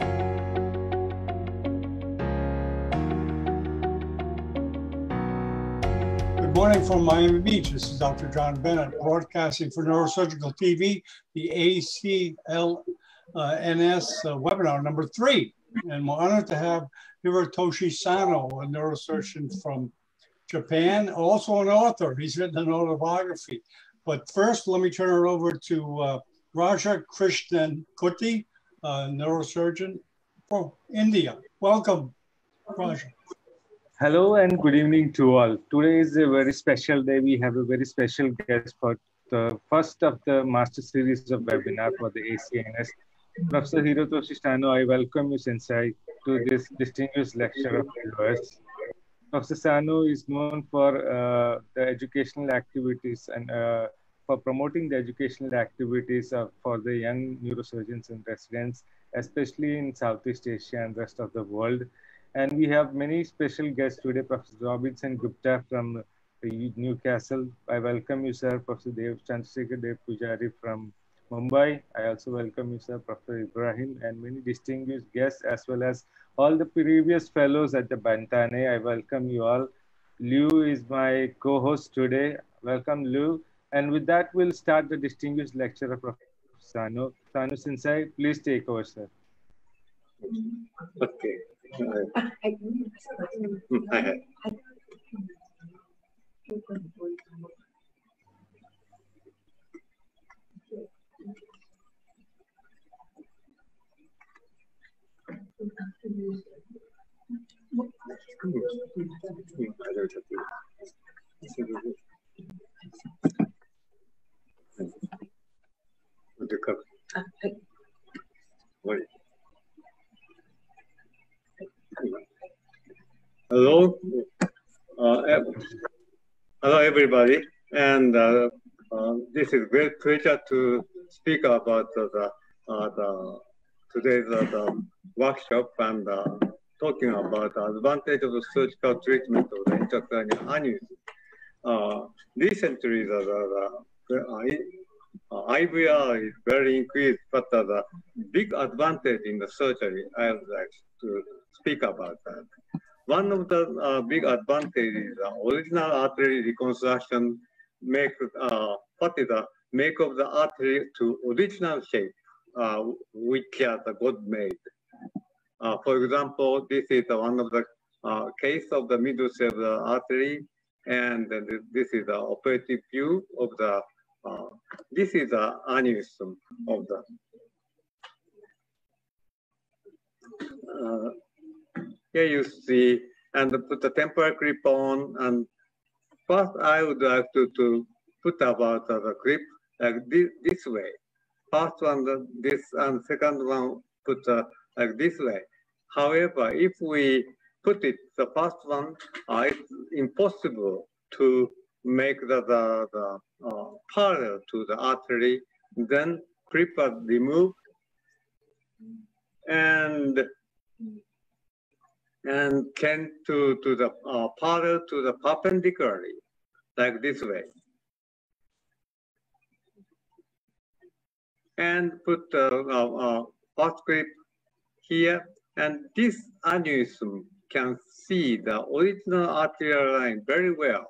Good morning from Miami Beach. This is Dr. John Bennett broadcasting for Neurosurgical TV, the ACLNS uh, webinar number three. And we're honored to have Hirotoshi Sano, a neurosurgeon from Japan, also an author. He's written an autobiography. But first, let me turn it over to uh, Raja Krishnan Kuti, a neurosurgeon from India. Welcome, Raja. Hello and good evening to all. Today is a very special day. We have a very special guest for the first of the master series of webinar for the ACNS. Professor Hirotoshi Sano, I welcome you, Sensei, to this distinguished lecture of yours. Professor Sano is known for uh, the educational activities and uh, for promoting the educational activities of, for the young neurosurgeons and residents, especially in Southeast Asia and rest of the world. And we have many special guests today, Professor Robinson Gupta from Newcastle. I welcome you, sir, Professor Dev Chandrasekhar Dev Pujari from Mumbai. I also welcome you, sir, Professor Ibrahim, and many distinguished guests, as well as all the previous fellows at the Bantane. I welcome you all. Liu is my co-host today. Welcome, Liu. And with that, we'll start the distinguished lecture of Professor Sano. Sano Sensei, please take over, sir. Okay. Mm-hmm. Mm-hmm. What? Hello, uh, hello everybody, and uh, uh, this is great pleasure to speak about the, uh, the today's uh, the workshop and uh, talking about the advantage of the surgical treatment of the intracranial aneurysm. recently, the, the, IVR is very increased, but the big advantage in the surgery, I would like to speak about that. One of the uh, big advantages uh, original artery reconstruction make uh, what is the make of the artery to original shape, uh, which are the God made. Uh, for example, this is one of the uh, case of the middle cerebral artery, and this is the operative view of the. Uh, this is the aneurysm of the. Uh, here you see, and put the temporary clip on. And first, I would like to, to put about the clip like this, this way. First one, this, and second one, put uh, like this way. However, if we put it, the first one, uh, it's impossible to make the, the, the uh, parallel to the artery, then clip are removed, and and can to, to the uh, parallel to the perpendicularly, like this way. And put the uh, uh, postscript here, and this aneurysm can see the original arterial line very well.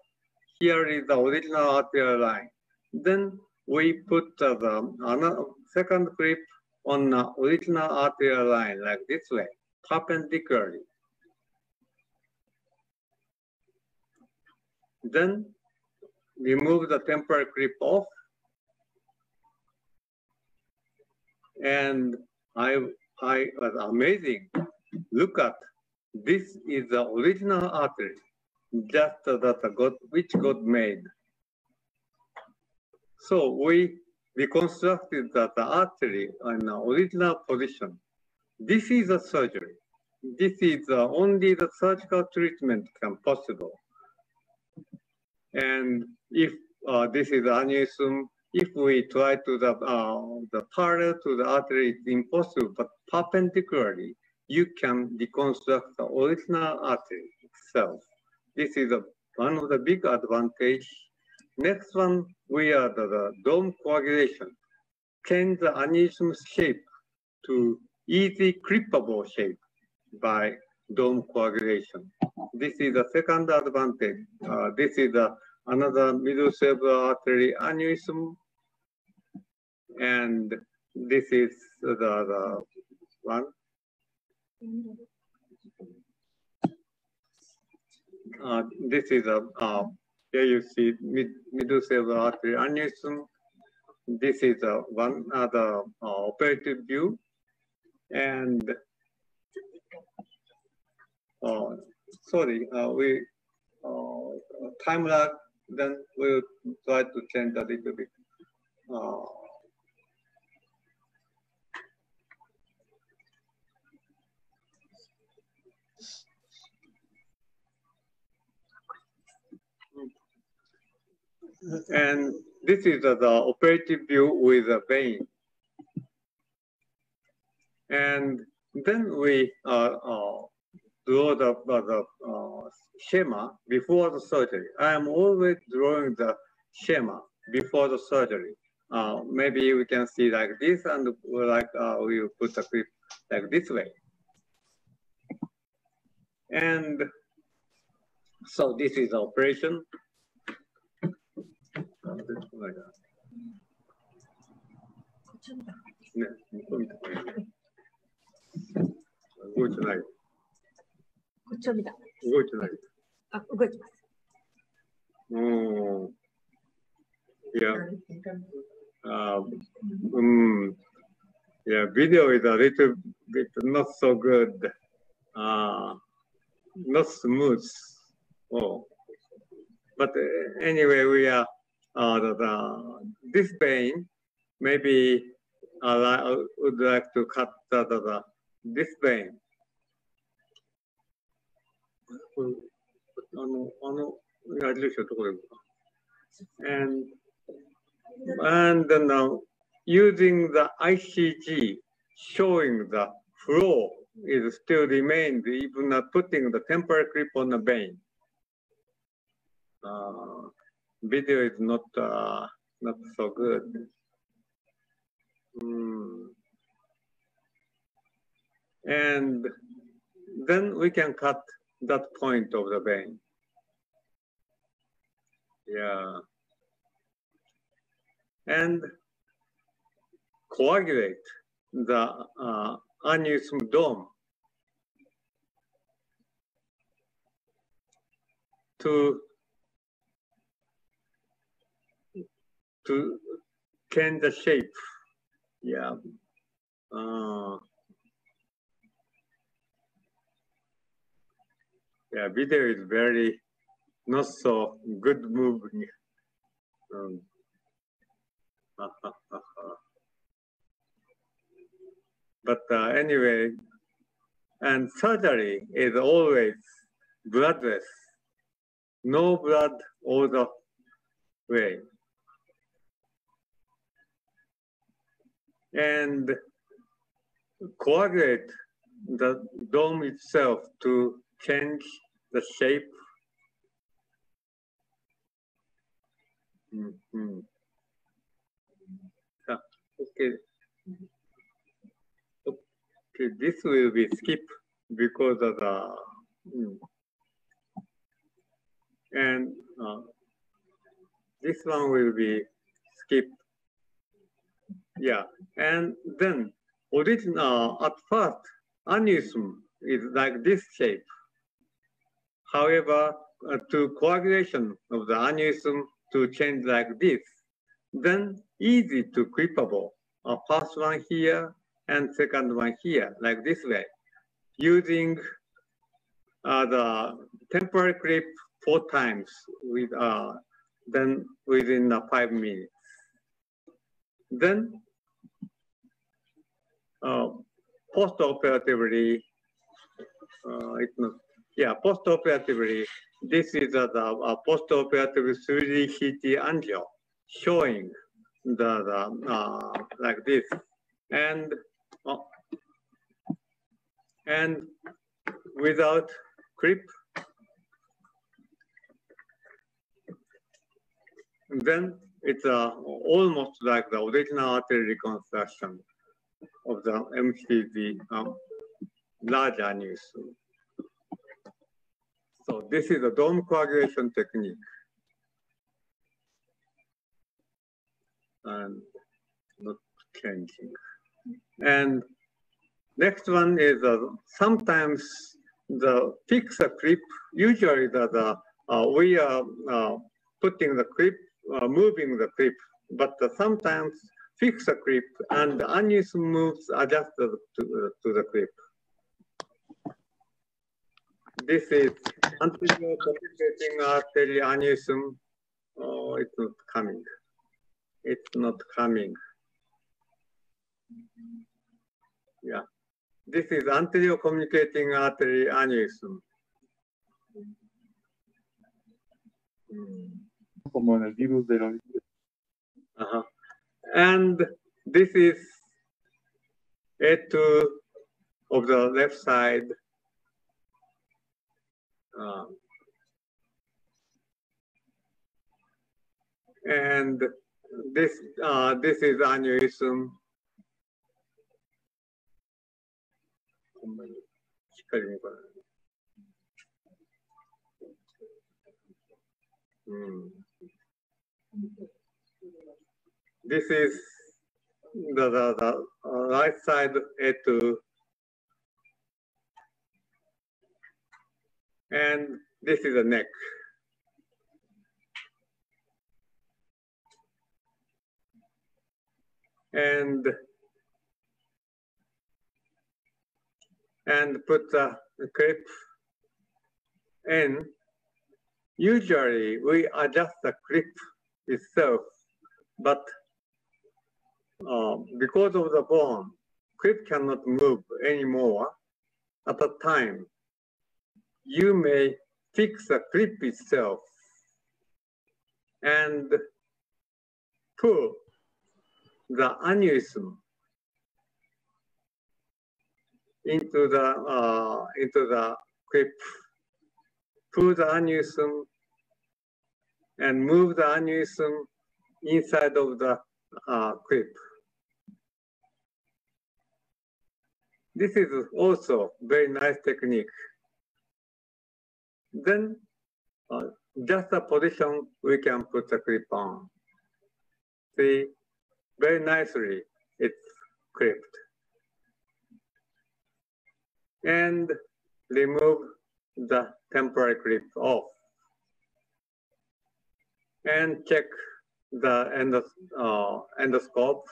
Here is the original arterial line. Then we put uh, the second clip on the original arterial line like this way, perpendicularly. Then remove the temporary clip off. And I, I was amazing. Look at, this is the original artery, just that God, which God made. So we reconstructed that artery in the original position. This is a surgery. This is uh, only the surgical treatment can possible. And if uh, this is aneurysm, if we try to the, uh, the parallel to the artery, it's impossible, but perpendicularly, you can reconstruct the original artery itself. This is a, one of the big advantage. Next one, we are the, the dome coagulation. Change the aneurysm shape to easy clippable shape by dome coagulation. This is the second advantage. Uh, this is the, another middle cerebral artery aneurysm. And this is the, the one. Uh, this is a, uh, here you see mid, middle artery aneurysm. This is a one other uh, operative view. And uh, sorry, uh, we uh, time lag, then we'll try to change a little bit. Uh, and this is the operative view with a vein. And then we uh, uh, draw the, the uh, schema before the surgery. I am always drawing the schema before the surgery. Uh, maybe we can see like this and like uh, we put the clip like this way. And so this is the operation. ね、向こう見た方がいいね。動いてない。こっちを見た。動いてない。あ、動いてます。うん。いや、uh, um, yeah, video is a little bit not so good. Uh, not smooth. Oh. But anyway, we are, uh, the, the, uh, this vein, maybe I would like to cut the, the, the, uh, this vein. And, and then now using the ICG showing the flow is still remained even putting the temporary clip on the vein. Uh, video is not uh, not so good. Mm. And then we can cut that point of the vein. Yeah. And coagulate the uh, aneurysm dome to to change the shape. Yeah. Uh, yeah, video is very not so good moving. Um, but uh, anyway, and surgery is always bloodless, no blood all the way. And coagulate the dome itself to change the shape. Mm -hmm. okay. Okay, this will be skip because of the mm. and uh, this one will be skip. Yeah, and then original uh, at first aneurysm is like this shape. However, uh, to coagulation of the aneurysm to change like this, then easy to clippable. Uh, first one here and second one here, like this way, using uh, the temporary clip four times with uh, then within uh, five minutes. Then post-operatively, uh, yeah, post-operatively, this is a, a post-operative 3D CT angio showing the, the uh, like this, and uh, and without clip, then it's uh, almost like the original artery reconstruction. Of the MCA um, large aneurysm. So this is a dome coagulation technique. And not changing. And next one is uh, sometimes the fix a clip, usually the, the uh, we are uh, putting the clip, uh, moving the clip, but sometimes fix the clip and the aneurysm moves adjusted to, to the clip. This is anterior communicating artery aneurysm. Oh, it's not coming. It's not coming. Yeah. This is anterior communicating artery aneurysm. Como en el virus de los... Uh -huh. And this is A2 of the left side. Um, and this uh, this is aneurysm. し This is the, the, the uh, right side A2. And this is the neck. And and put the clip in. Usually we adjust the clip itself, but uh, because of the bone, clip cannot move anymore at the time. You may fix the clip itself and pull the aneurysm into the uh, into the clip, pull the aneurysm and move the aneurysm inside of the uh, clip. This is also very nice technique. Then uh, just a position we can put the clip on. See, very nicely it's clipped. And remove the temporary clip off. And check the uh, endoscope.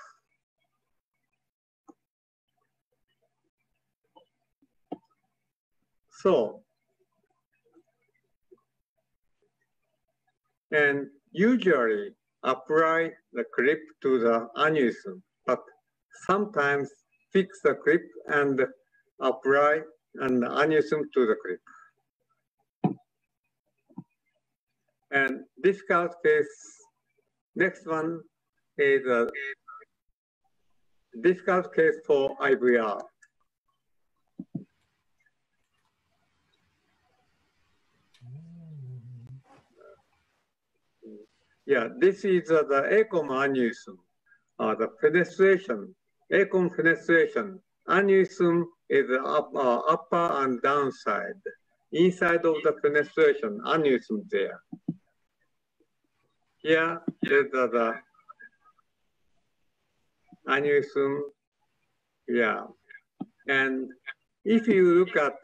So, and usually apply the clip to the aneurysm, but sometimes fix the clip and apply an aneurysm to the clip. And discard case, next one is uh, a discard case for IVR. Yeah, this is uh, the ACOM aneurysm, uh, the fenestration, ACOM fenestration. Aneurysm is up, uh, upper and downside. Inside of the fenestration, aneurysm there. Here is the, the aneurysm, yeah. And if you look at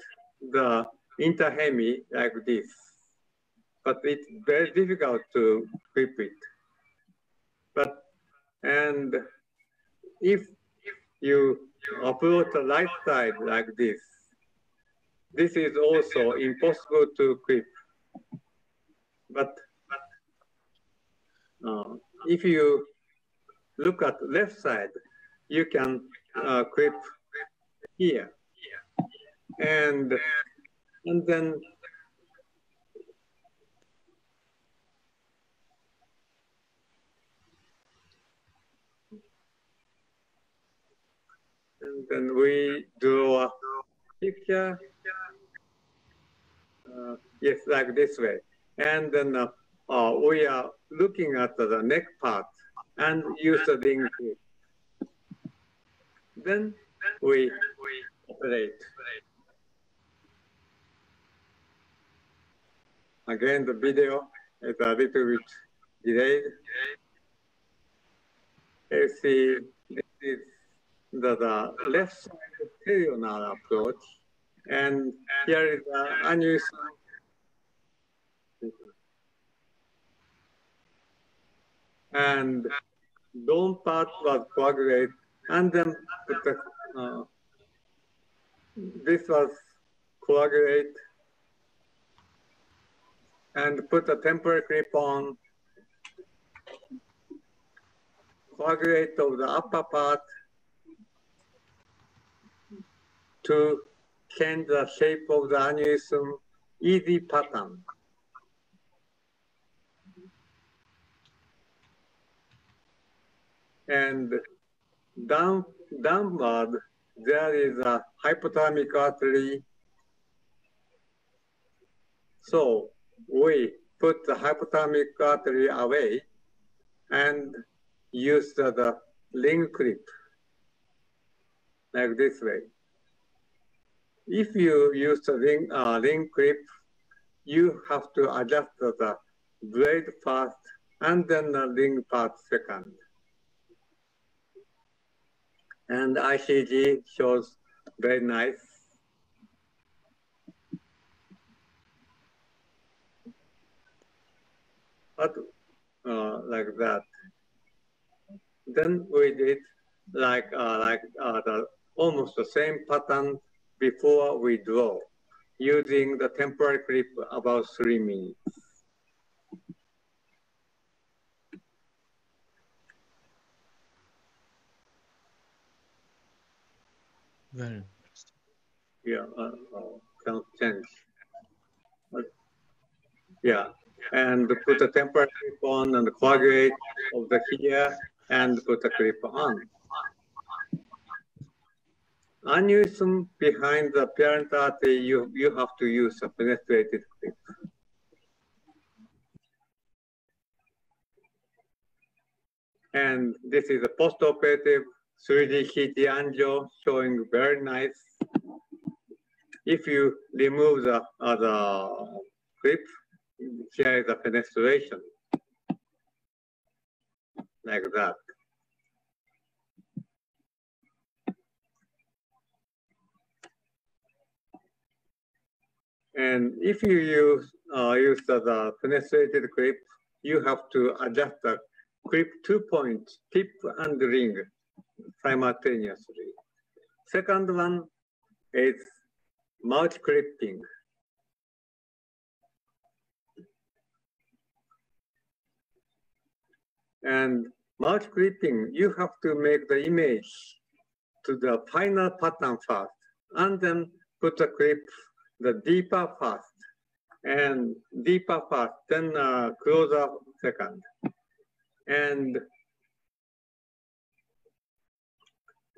the interhemi like this, but it's very difficult to grip it. But, and if you approach the right side like this, this is also impossible to grip. But uh, if you look at left side, you can uh, grip here. And, and then and then we draw a picture. Uh, yes, like this way. And then uh, uh, we are looking at the neck part and use the ring Then we operate. Again, the video is a little bit delayed. You see, this is the, the left side stereo approach, and here is the aneurysm and dome part was coagulated, and then the, uh, this was coagulated and put a temporary clip on. Coagulate of the upper part to change the shape of the aneurysm easy pattern. and down, downward, there is a hypothalamic artery. So we put the hypothalamic artery away and use the, the ring clip like this way. If you use the ring, uh, ring clip, you have to adjust the blade first and then the ring part second and ICG shows very nice. But uh, like that. Then we did like uh, like uh, the almost the same pattern before we draw, using the temporary clip about three minutes. Very Yeah, uh, uh, can change. Yeah, and put a temporary clip on and the coagulate of the here and put a clip on. Aneurysm behind the parent artery, you, you have to use a fenestrated clip. And this is a postoperative 3D CT angio showing very nice. If you remove the, the clip, here is the fenestration, like that. And if you use, uh, use the, fenestrated clip, you have to adjust the clip two points, tip and ring simultaneously. Second one is mouth clipping. And mouth clipping, you have to make the image to the final pattern first, and then put the clip the deeper first, and deeper first, then uh, closer second. And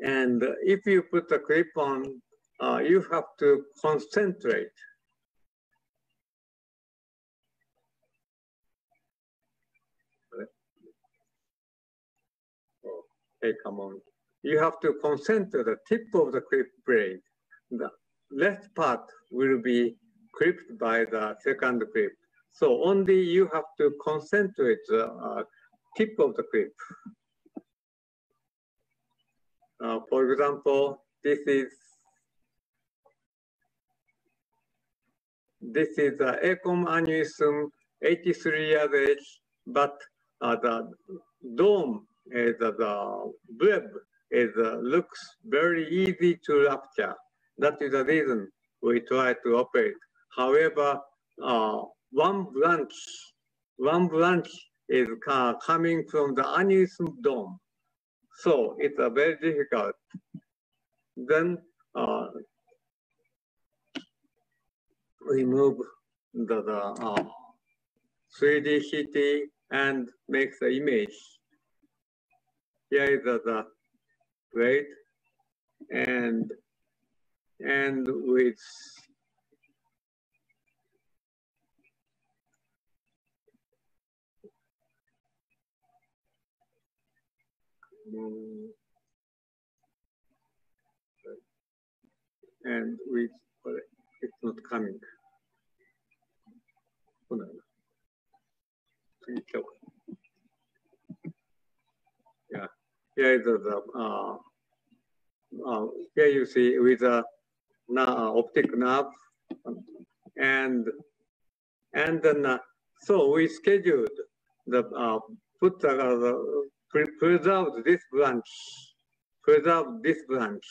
And if you put a clip on, uh, you have to concentrate. Okay, come on. You have to concentrate the tip of the clip blade. The left part will be clipped by the second clip. So only you have to concentrate the uh, tip of the clip. Uh, for example, this is this is the ACOM aneurysm, 83 years age, but uh, the dome is uh, the web is uh, looks very easy to rupture. That is the reason we try to operate. However, uh, one branch, one branch is uh, coming from the aneurysm dome. So it's a very difficult. Then uh, we move the, the uh, 3D CT and make the image. Here is the, the plate and and with And with it's not coming. Yeah, here is the uh, uh, uh here you see with a uh, optic nerve and and then uh, so we scheduled the uh, put the, uh, the pre- preserve this branch, preserve this branch,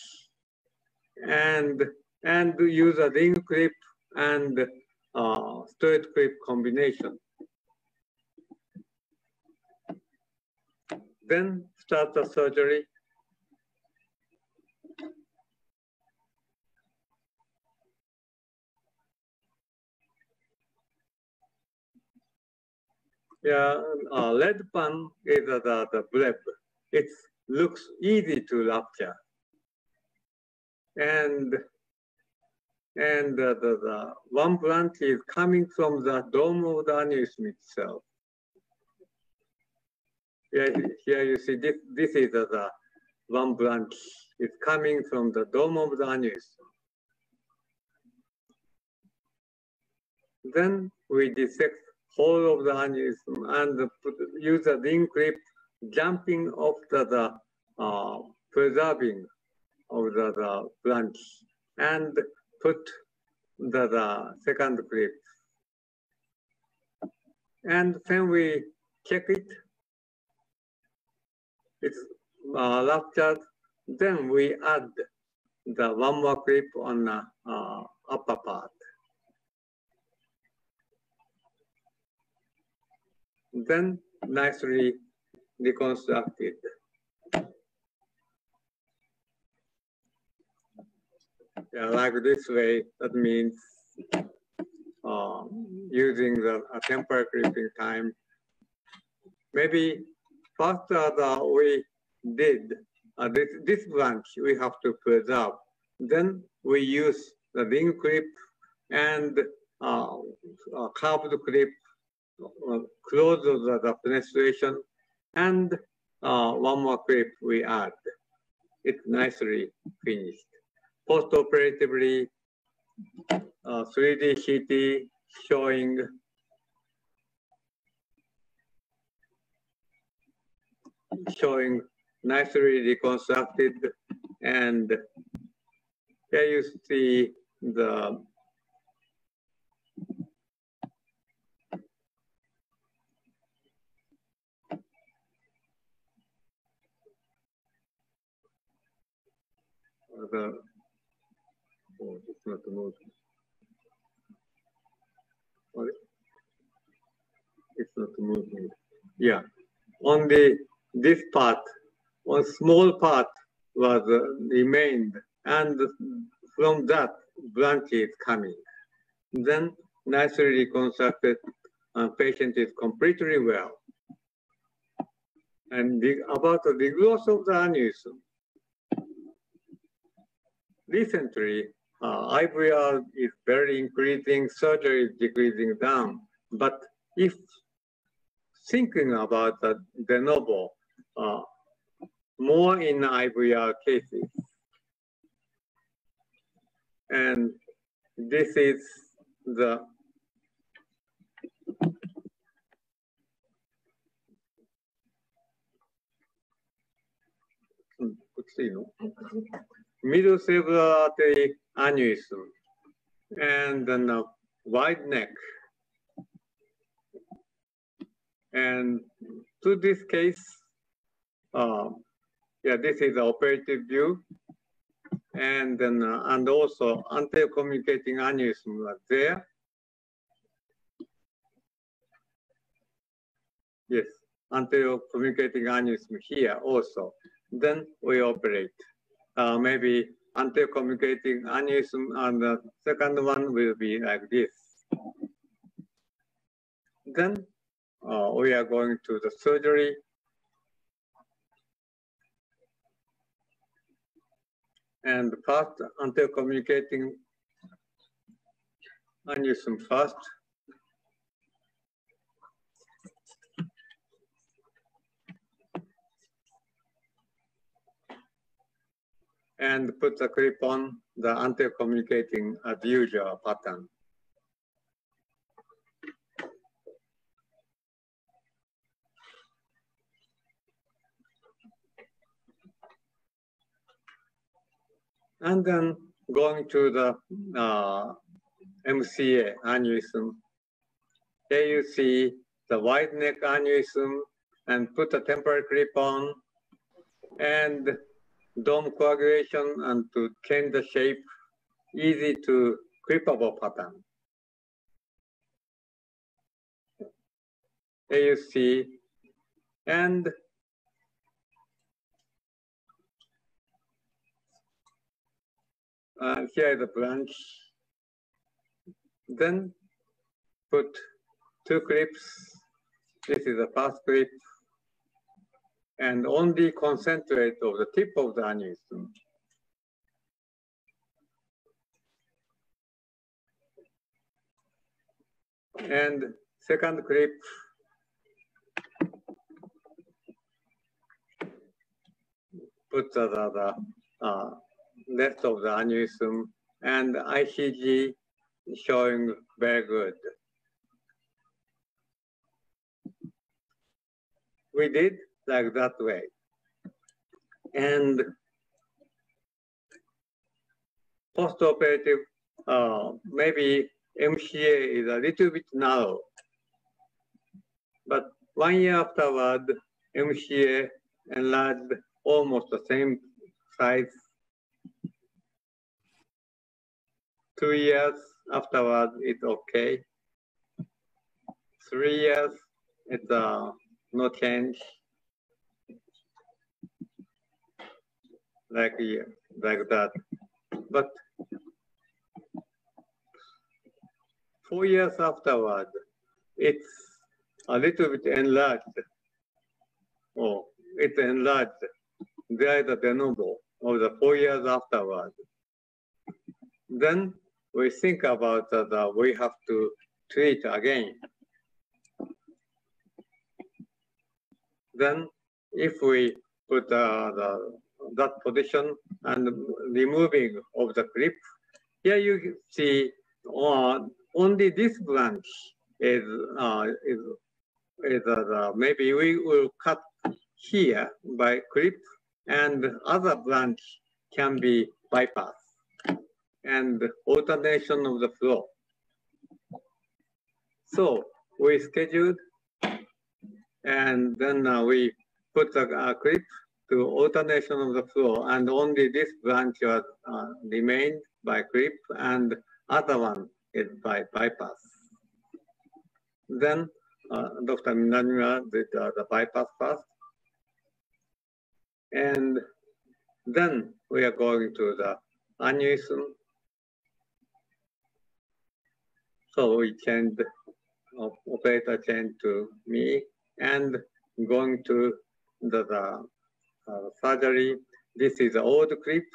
and and use a ring clip and uh, straight clip combination. Then start the surgery. Yeah, uh, lead pan is uh, the, the bleb. It looks easy to rupture. And and uh, the, the one branch is coming from the dome of the aneurysm itself. Here, here you see this, this is the, the one branch. It's coming from the dome of the aneurysm. Then we dissect whole of the aneurysm and use a ring clip jumping off the, the uh, preserving of the, the branch and put the, the second clip. And when we check it, it's uh, ruptured, then we add the one more clip on the uh, upper part. Then nicely reconstructed. Yeah, like this way, that means uh, using the uh, temporary clipping time. Maybe faster than we did uh, this, this branch we have to preserve. Then we use the ring clip and uh, uh, curved clip close the, the fenestration and uh, one more clip we add. It's nicely finished. Post-operatively, uh, 3D CT showing showing nicely reconstructed and here you see the oh, it's not movement. Yeah, on the this part, one small part was uh, remained, and from that branch is coming. Then nicely reconstructed uh, patient is completely well. And the, about the growth of the aneurysm, recently, uh, IVR is very increasing, surgery is decreasing down. But if thinking about the de novo, uh, more in IVR cases, and this is the Hmm, こっ middle cerebral artery aneurysm, and then a wide neck. And to this case, um, yeah, this is the operative view. And then, uh, and also anterior communicating aneurysm was there. Yes, anterior communicating aneurysm here also. Then we operate uh, maybe anti-communicating aneurysm, and the second one will be like this. Then uh, we are going to the surgery. And first, anti-communicating aneurysm first. And put the clip on the anti-communicating as usual pattern. And then going to the uh, MCA aneurysm. Here you see the wide neck aneurysm and put a temporary clip on and dome coagulation and to change the shape, easy to clippable pattern. See, and uh, here is the branch. Then put two clips. This is the first clip and only concentrate of the tip of the aneurysm. And second clip, put the, the, the uh, left of the aneurysm and ICG showing very good. We did like that way. And post-operative, uh, maybe MCA is a little bit narrow. But one year afterward, MCA enlarged almost the same size. Two years afterward, it's okay. Three years, it's uh, no change. Like like that. But four years afterward, it's a little bit enlarged. Oh, it's enlarged. There is a de novo of the four years afterward. Then we think about that we have to treat again. Then if we put uh, the that position and removing of the clip. Here you see uh, only this branch is, uh, is, is uh, maybe we will cut here by clip and other branch can be bypass and alternation of the flow. So we scheduled and then uh, we put the uh, clip to alternation of the flow, and only this branch was uh, remained by clip, and other one is by bypass. Then uh, Dr. Minamura did uh, the bypass first, and then we are going to the aneurysm. So we changed, operator changed to me, and going to the, the surgery. This is old clip.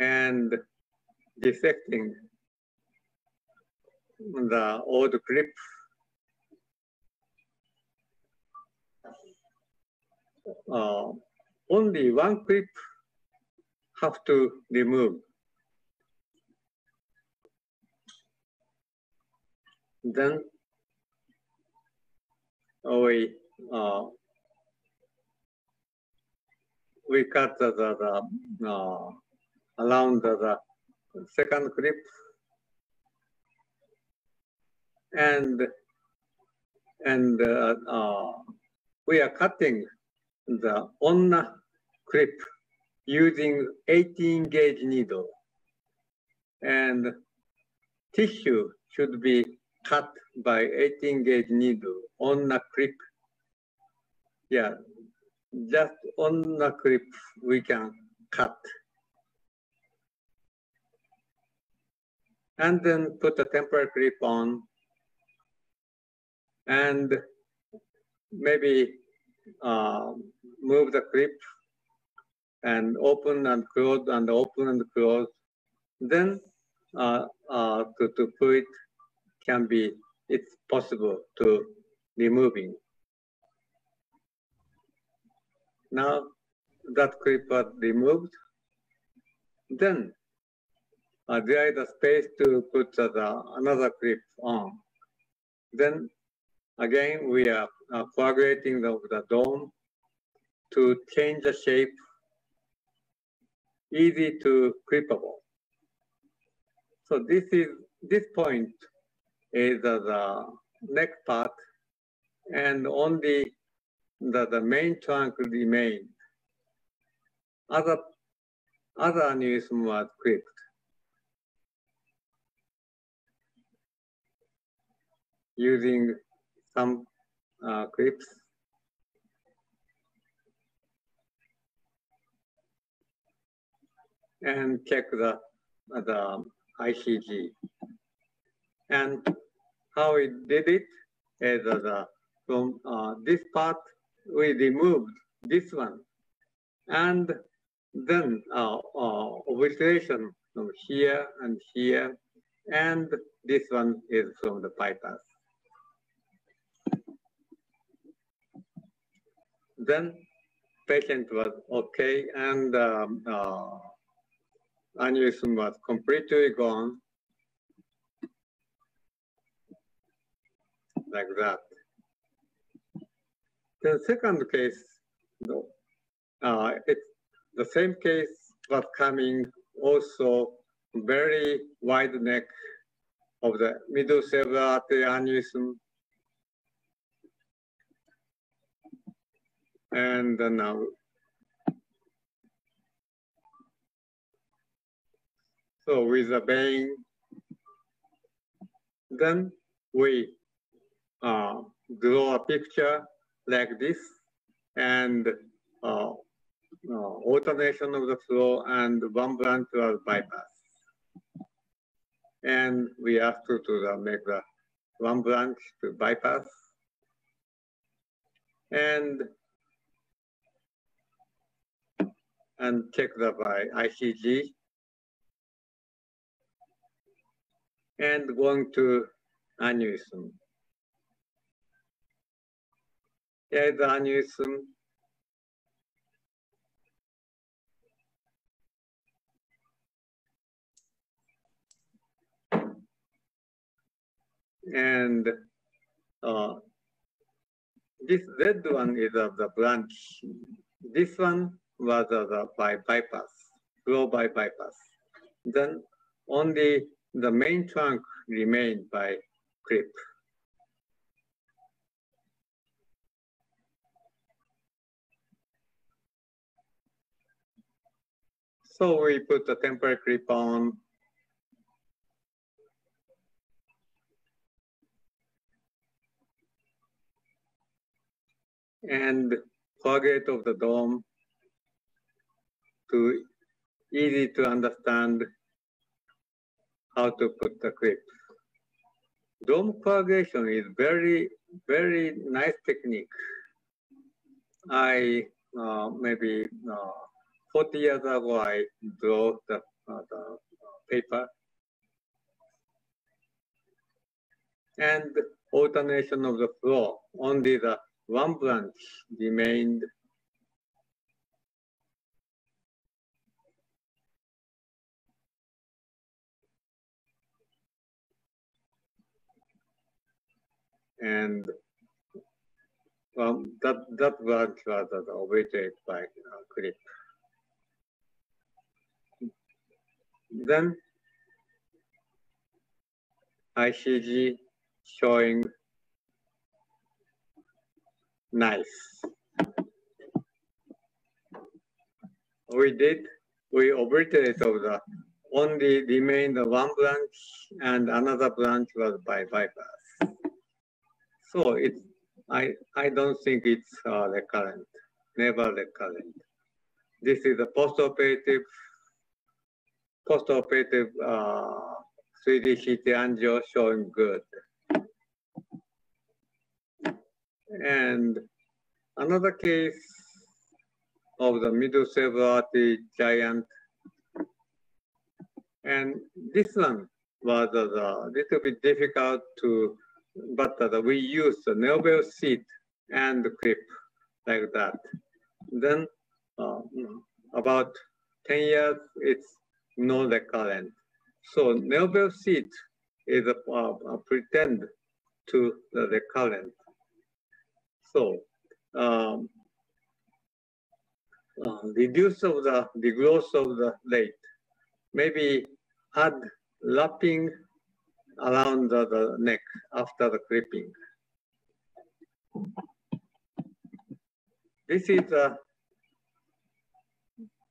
And dissecting the old clip. Uh, only one clip have to remove. Then we uh, we cut the, the, the uh, around the, the, second clip. And and uh, uh, we are cutting the on clip using 18 gauge needle. And tissue should be cut by 18 gauge needle on a clip. Yeah, just on a clip we can cut. And then put a temporary clip on and maybe uh, move the clip and open and close and open and close. Then uh, uh, to, to put can be, it's possible to removing. now that clip was removed. Then uh, there is a space to put the, the, another clip on. Then again, we are uh, coagulating the, the dome to change the shape, easy to clippable. So this is this point is uh, the neck part, and only the, the main trunk remained. Other other aneurysm was clipped. Using some uh, clips. And check the, the ICG. And how we did it is uh, from uh, this part, we removed this one. And then uh, uh, observation from here and here. And this one is from the bypass. Then patient was okay and um, uh, aneurysm was completely gone. Like that. The second case, uh, it's the same case was coming also very wide neck of the middle cerebral artery aneurysm and now so with the vein then we uh, draw a picture like this and uh, uh, alternation of the flow and one branch was bypass. And we have to, to make the one branch to bypass. And and check the by ICG. And going to aneurysm. The aneurysm. And uh, this red one is of the branch. This one was of the by bypass, flow by bypass. Then only the main trunk remained by clip. So we put the temporary clip on and target of the dome to easy to understand how to put the clip. Dome coagulation is very, very nice technique. I uh, maybe uh, 40 years ago, I draw the, uh, the paper. And alternation of the flow, only the one branch remained and well, that that branch was uh, by uh, clip. Then ICG showing nice. We did, we obliterated of the only remained one branch and another branch was by bypass. So it, I, I don't think it's uh, recurrent, never recurrent. This is a postoperative, postoperative uh, 3D CT angio showing good. And another case of the middle cerebral giant. And this one was a little bit difficult to, but uh, we use the Neoveil seat and clip like that. then uh, about 10 years, it's no recurrent. So Neoveil seat is a, a, a pretend to the recurrent. So um, uh, reduce of the, the growth of the rate, maybe add lapping around the, the neck after the clipping. This is a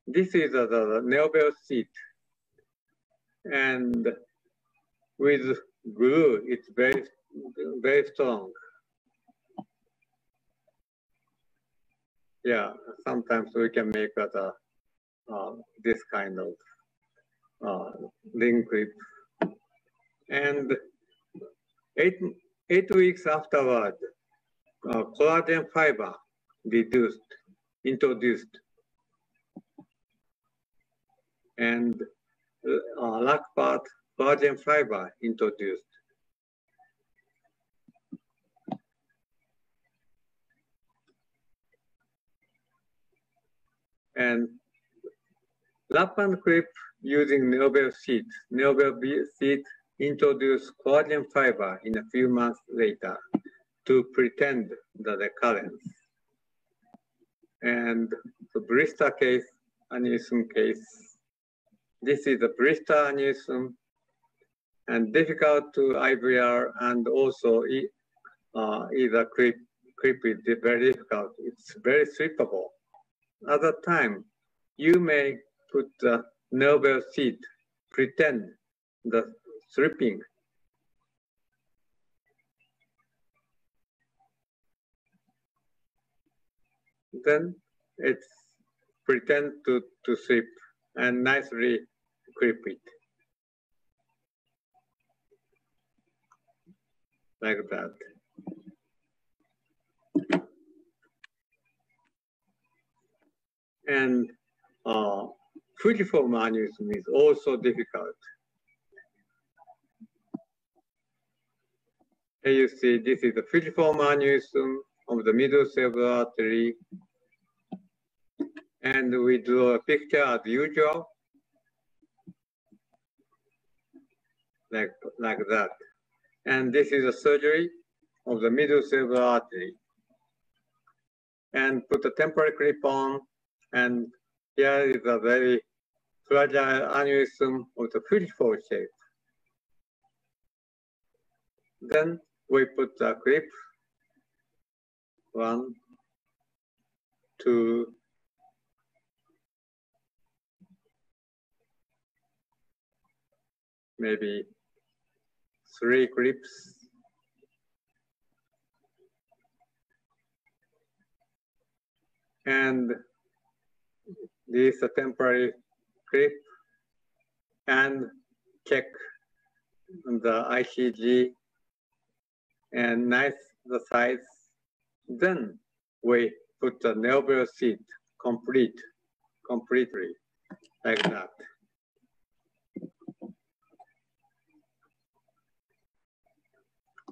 this is a, the Neoveil seat, and with glue, it's very very strong. Yeah, sometimes we can make a, uh, this kind of uh, ring clip. And eight, eight weeks afterward, uh, collagen fiber reduced, introduced. And uh, lac part fiber introduced. And lap and clip using Neoveil seed. Neoveil seed introduced collagen fiber in a few months later to pretend the recurrence. And the blister case, aneurysm case, this is a blister aneurysm and difficult to IVR and also uh, either clip is very difficult. It's very slippable. Other time, you may put the Neoveil seat, pretend the stripping. Then it's pretend to, to strip and nicely it. Like that. And uh, Fusiform aneurysm is also difficult. Here you see this is the Fusiform aneurysm of the middle cerebral artery. And we draw a picture as usual, like, like that. And this is a surgery of the middle cerebral artery. And put a temporary clip on and here is a very fragile aneurysm of the fusiform shape. Then we put the clip, one, two, maybe three clips. And this is a temporary clip and check the ICG and nice the size. Then we put the Neoveil seat complete, completely like that.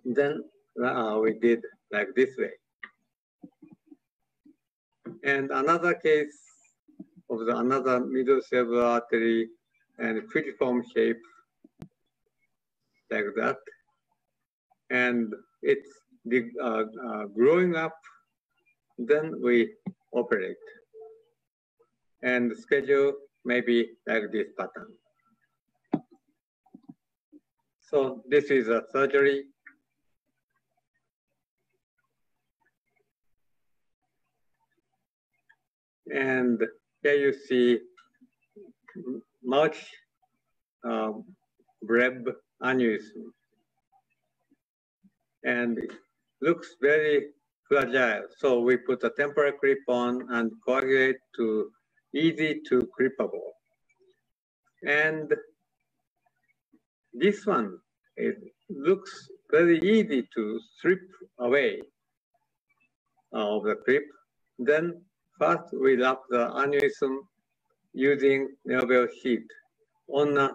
Then uh, we did like this way. And another case of the another middle cerebral artery and fusiform shape like that. And it's the, uh, uh, growing up, then we operate. And schedule maybe like this pattern. So this is a surgery. And here you see much um, Breb aneurysm. And it looks very fragile. So we put a temporary clip on and coagulate to easy to clippable. And this one, it looks very easy to strip away of the clip. Then First, we wrap the aneurysm using Neoveil sheet. On the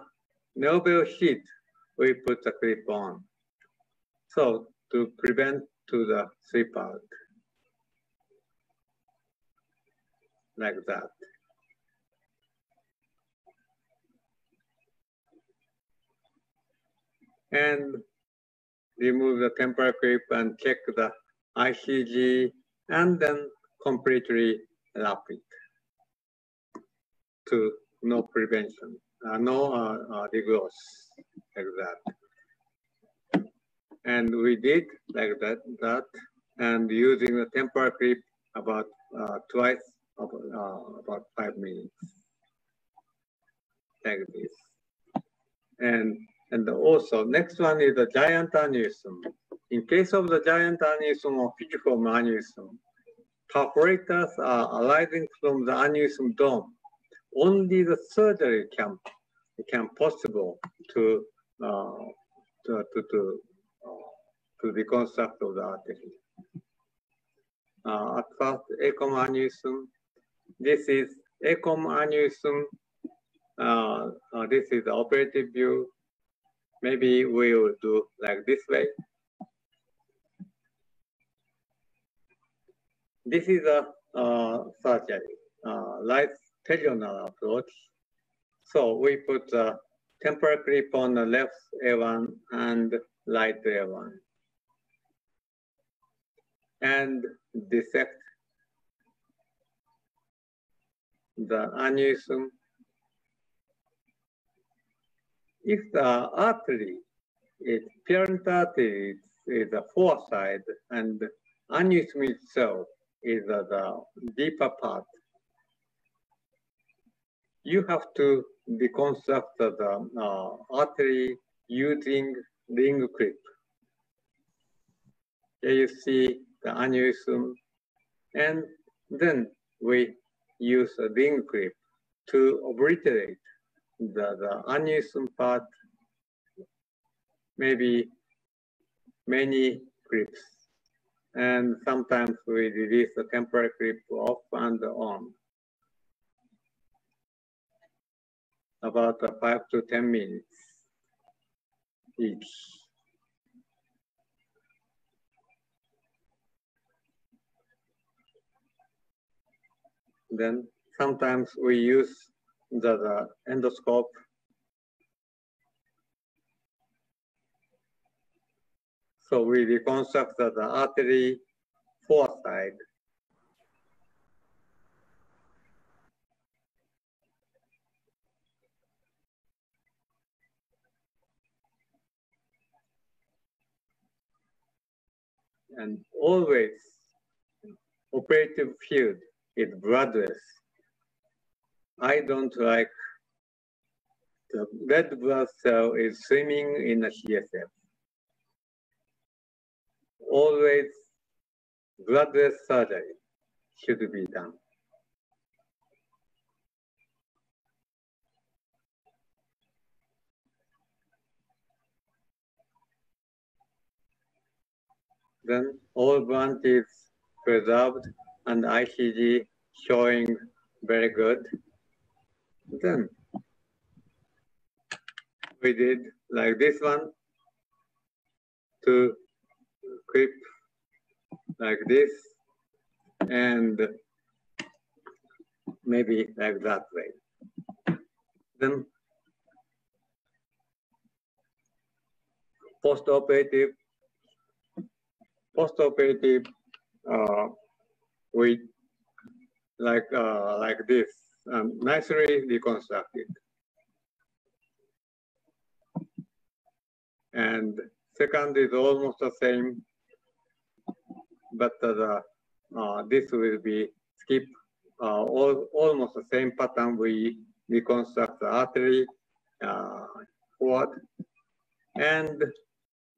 Neoveil sheet, we put the clip on. So to prevent to the slip out. like that. And remove the temporary clip and check the ICG and then completely wrap it to no prevention, uh, no uh, uh, regrowth like that. And we did like that, that and using the temporal clip about uh, twice of, uh, about five minutes like this. And and also next one is the giant aneurysm. In case of the giant aneurysm or physical aneurysm, perforators are arising from the aneurysm dome. Only the surgery can can possible to uh, to to to, uh, to reconstruct of the artery. Uh, at first, ACOM aneurysm. This is ACOM aneurysm. Uh, uh, this is the operative view. Maybe we will do like this way. This is a uh, surgery, uh, right pterional approach. So we put a temporal clip on the left A1 and right A1. And dissect the aneurysm. If the artery is parent artery is the foreside and aneurysm itself is the deeper part, you have to deconstruct the uh, artery using ring clip. Here you see the aneurysm, and then we use a ring clip to obliterate the, the aneurysm part, maybe many clips. And sometimes we release the temporary clip off and on. About uh, five to 10 minutes each. Then sometimes we use the, the endoscope So we reconstruct the, artery foreside. And always operative field is bloodless. I don't like the red blood cell is swimming in the CSF always bloodless surgery should be done. Then all branches preserved and ICG showing very good. Then we did like this one to like this and maybe like that way. Then post-operative, post-operative, uh, we like uh, like this, um, nicely reconstructed. And second is almost the same but the, uh, this will be skip uh, all, almost the same pattern we reconstruct the artery uh. And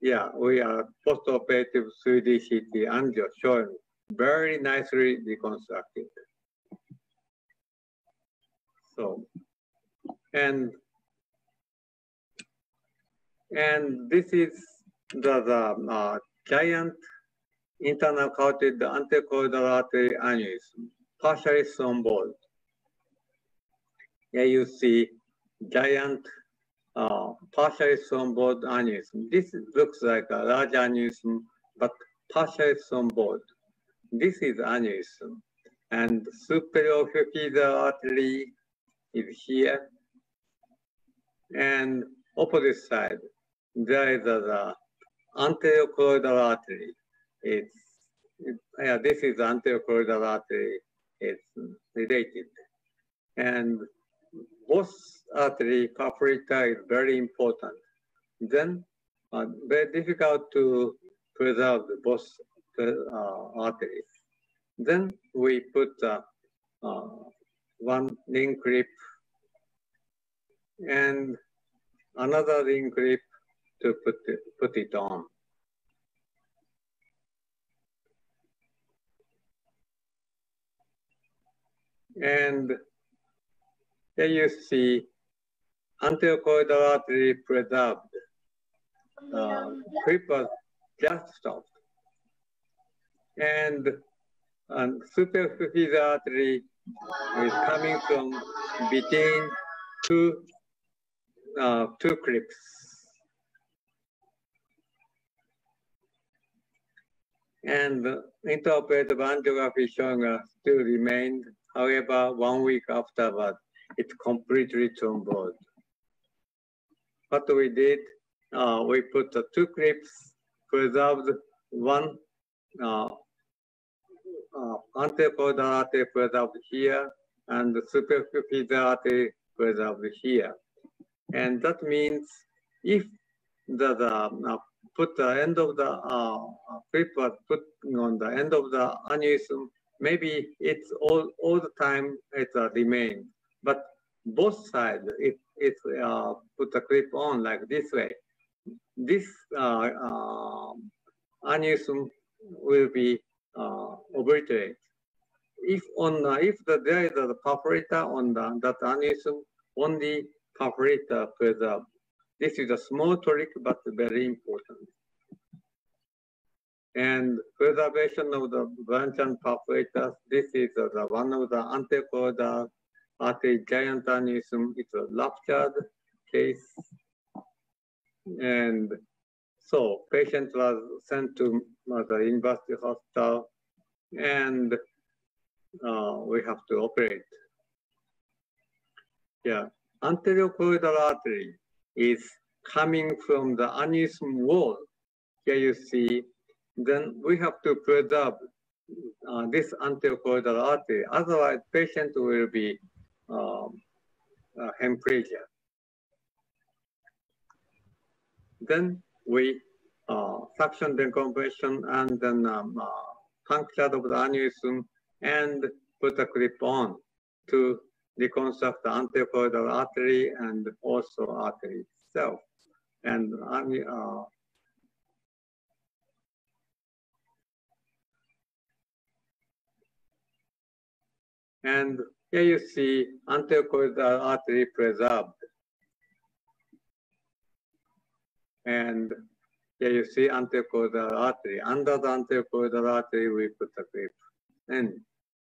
yeah, we are post-operative 3D CT angio showing very nicely reconstructed. So, and and this is the, the uh, giant internal carotid anterochoroidal artery aneurysm, partially thromboid. Here you see giant uh, partially thromboid aneurysm. This looks like a large aneurysm, but partially thromboid. This is aneurysm. and superior hypophyseal artery is here. And opposite side, there is the anterior artery. It's, it, yeah, this is artery. It's related. And both artery carburetor is very important. Then uh, very difficult to preserve both uh, arteries. Then we put uh, uh, one ring clip and another ring clip to put it, put it on. And here you see anterior choroidal artery preserved. Uh, just stopped. And, and superficial artery is coming from between two, uh, two clips. And intraoperative angiography showing us still remained. However, one week afterward, it completely thromboed. What we did, uh, we put the two clips, preserved one uh, uh, antecodalate preserved here and the superficiality preserved here. And that means if the, the uh, put the end of the uh, clip was put on the end of the aneurysm, maybe it's all, all the time it uh, remains. But both sides, it, it uh, put a clip on like this way. This uh, uh, aneurysm will be uh, obliterated. If on uh, if the, there is a perforator on the, that aneurysm, only perforator preserved. This is a small trick, but very important. And preservation of the branch and perforators, this is the one of the antecoda artery giant aneurysm. It's a ruptured case. And so patient was sent to the university hospital and uh, we have to operate. Yeah, anterior artery is coming from the aneurysm wall. Here you see, then we have to preserve uh, this anterior artery. Otherwise, patient will be um, uh, hemiplegia. Then we uh, suction decompression and then um, uh, puncture of the aneurysm and put a clip on to reconstruct the anterochoroidal artery and also artery itself. And uh, and here you see anterochoroidal artery preserved. And here you see anterochoroidal artery. Under the anterochoroidal artery, we put the clip in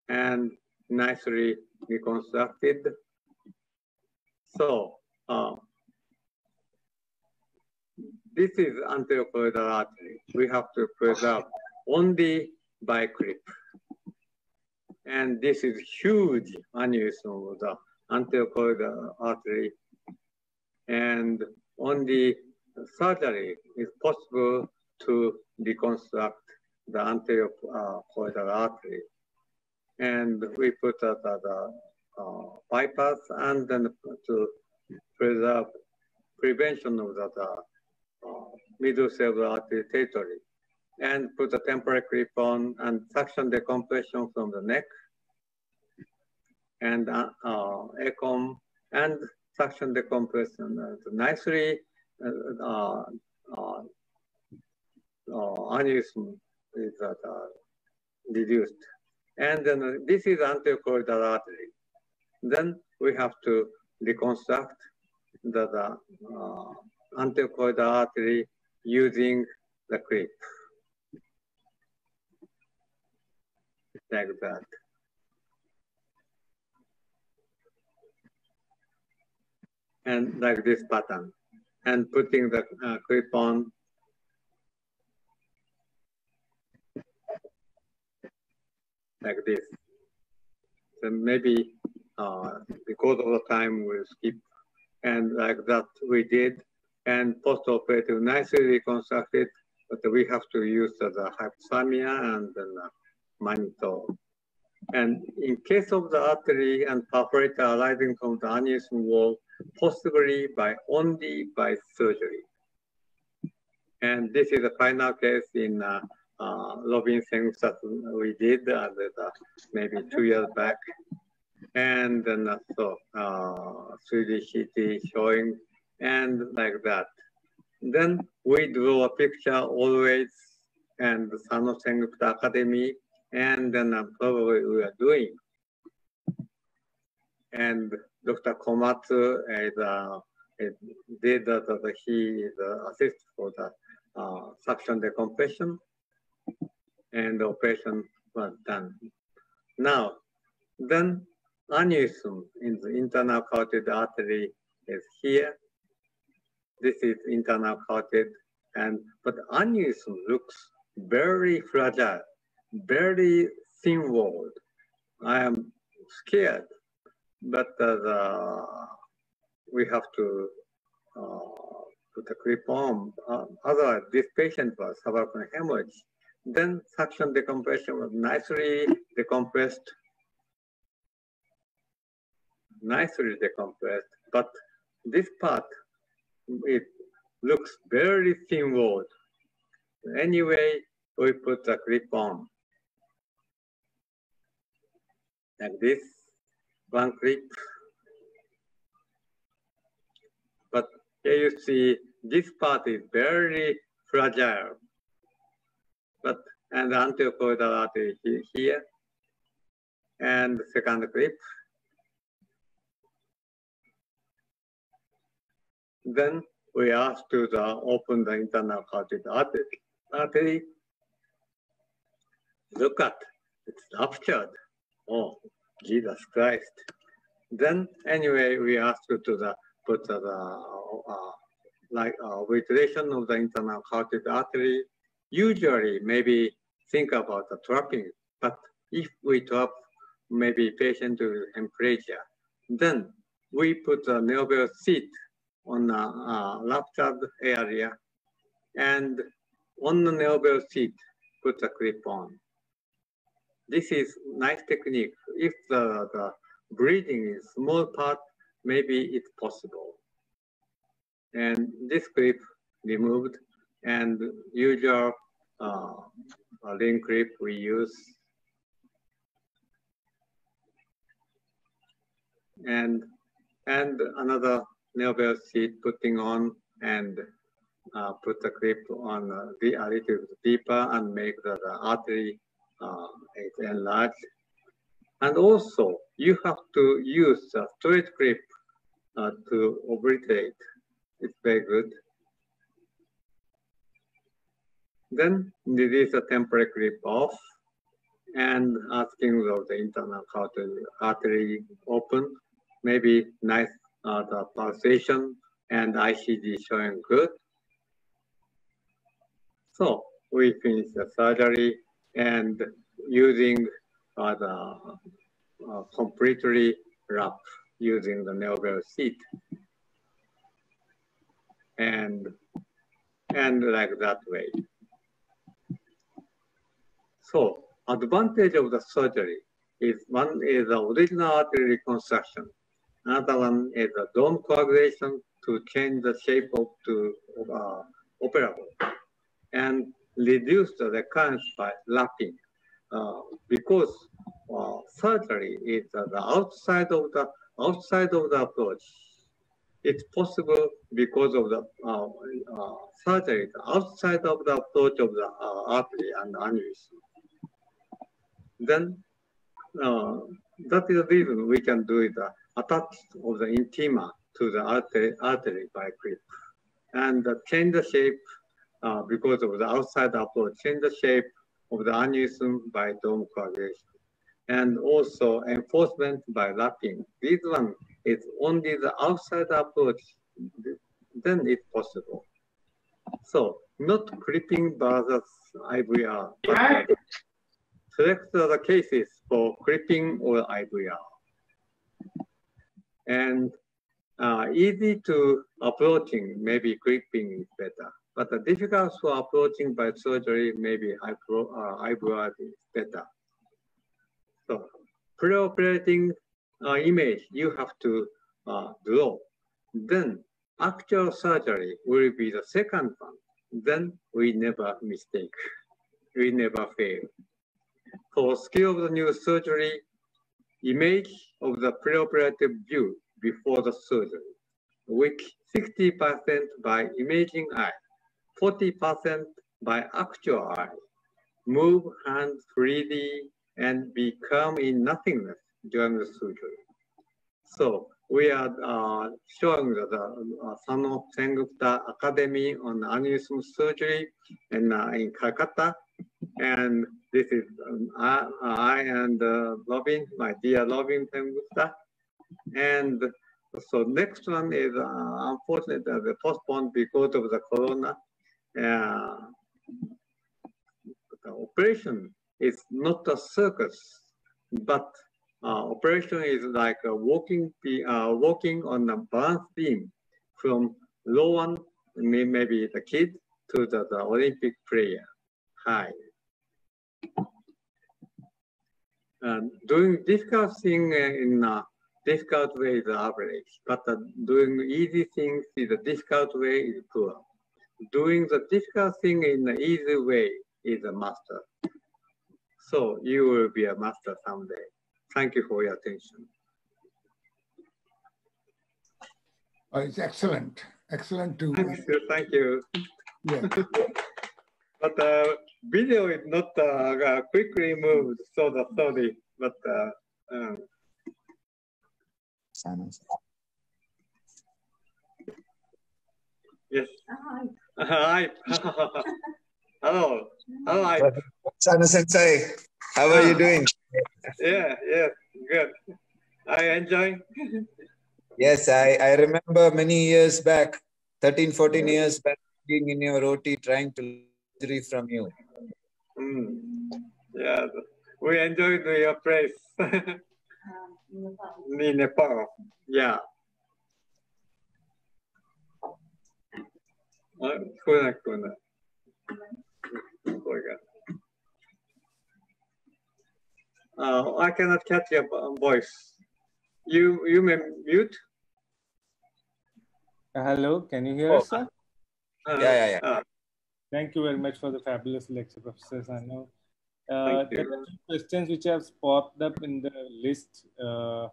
and nicely reconstructed. So uh, this is anterochoroidal artery. We have to preserve only by clip. And this is huge aneurysm of the anterochoroidal artery. And only surgery is possible to reconstruct the anterior uh, artery. And we put uh, the, the uh, bypass and then to preserve prevention of the, the uh, middle cerebral artery territory. And put a temporary clip on and suction decompression from the neck and uh, uh, ECOM and suction decompression uh, nicely uh, uh, aneurysm is reduced. And then this is anterior artery. Then we have to reconstruct the, the uh, anterior artery using the clip. Like that. And like this pattern and putting the uh, clip on. Like this. then maybe uh, because of the time we'll skip. And like that we did. And post-operative nicely reconstructed, but we have to use the hypothermia and then mannitol. And in case of the artery and perforator arising from the aneurysm wall, possibly by only by surgery. And this is the final case in uh, uh, Robinson that we did uh, maybe two years back. And then uh, so uh, 3D CT showing and like that. Then we drew a picture always and Sano Sengupta Academy and then uh, probably we are doing. And Dr. Komatsu is, uh, did that, uh, he is uh, assist for the uh, suction decompression and the operation was done. Now, then aneurysm in the internal carotid artery is here. This is internal carotid, and but aneurysm looks very fragile, very thin-walled. I am scared, but uh, the, we have to uh, put a clip on. Uh, otherwise, this patient was subarachnoid hemorrhage. Then suction decompression was nicely decompressed, nicely decompressed, but this part, it looks very thin walled. Anyway, we put a clip on. Like this, one clip. But here you see this part is very fragile but and the anterocoidal artery here, and the second clip. Then we ask to the, open the internal carotid artery. Look at, it's ruptured. Oh, Jesus Christ. Then anyway, we ask to the put the uh, like uh, ventilation of the internal carotid artery usually maybe think about the trapping, but if we trap maybe patient with hemiplegia, then we put a nerve seat on a, a ruptured area and on the nerve seat, put a clip on. This is nice technique. If the, the breathing is small part, maybe it's possible. And this clip removed and usual uh, link clip we use. And, and another nail seat putting on and uh, put the clip on uh, the a little deeper and make the, the artery uh, enlarged. And also, you have to use a straight grip uh, to obliterate. It's very good. Then release the temporary clip off and asking of the internal artery open, maybe nice uh, the pulsation and ICG showing good. So we finish the surgery and using uh, the uh, completely wrap using the nail seat. And, and like that way. So advantage of the surgery is one is the original artery reconstruction. Another one is the dome coagulation to change the shape of to uh, operable and reduce the recurrence by lapping. Uh, because uh, surgery is uh, the outside of the outside of the approach. It's possible because of the uh, uh, surgery outside of the approach of the artery and aneurysm then uh, that is the reason we can do it uh, attach of the intima to the artery, artery by clip and uh, change the shape uh, because of the outside approach, change the shape of the aneurysm by dome coagulation. And also enforcement by lapping. This one is only the outside approach, then it's possible. So not clipping versus IVR. select the cases for clipping or IVR. And uh, easy to approaching, maybe clipping is better. But the difficult for approaching by surgery, maybe IVR uh, is better. So pre-operating uh, image, you have to uh, draw. Then actual surgery will be the second one. Then we never mistake. We never fail. For skill of the new surgery, image of the preoperative view before the surgery, which 60% by imaging eye, 40% by actual eye, move hand freely and become in nothingness during the surgery. So we are uh, showing the uh, Sano Sengupta Academy on aneurysm surgery in, uh, in Calcutta. And this is um, I, I, and uh, Robin, my dear Robin Sengupta. And so next one is uh, unfortunately uh, postponed because of the corona. Uh, the operation is not a circus, but uh, operation is like a walking, uh, walking on a balance beam from low one, maybe the kid, to the, the Olympic player, high. And doing difficult thing in a difficult way is average, but uh, doing easy things in a difficult way is poor. Doing the difficult thing in an easy way is a master. So you will be a master someday. Thank you for your attention. Oh, it's excellent. Excellent to. Thank you. Thank. Yeah. but the uh, video is not uh, quickly moved, so the sorry. But uh, um. yes. Hi. Hello. Hello. Sano Sensei, how are you doing? yeah, yeah, good. I enjoy. yes, I, I remember many years back, 13, 14 years back, being in your OT trying to injury from you. Mm. Yeah, we enjoyed your place. in Nepal. Yeah. Uh, 聞こえない聞こえない。声が。uh, I cannot catch your voice. You you may mute. Uh, hello, can you hear oh. us, sir? Uh, yeah, yeah, yeah. Uh, Thank you very much for the fabulous lecture, Professor Sano. Uh, there are two questions which have popped up in the list. Uh,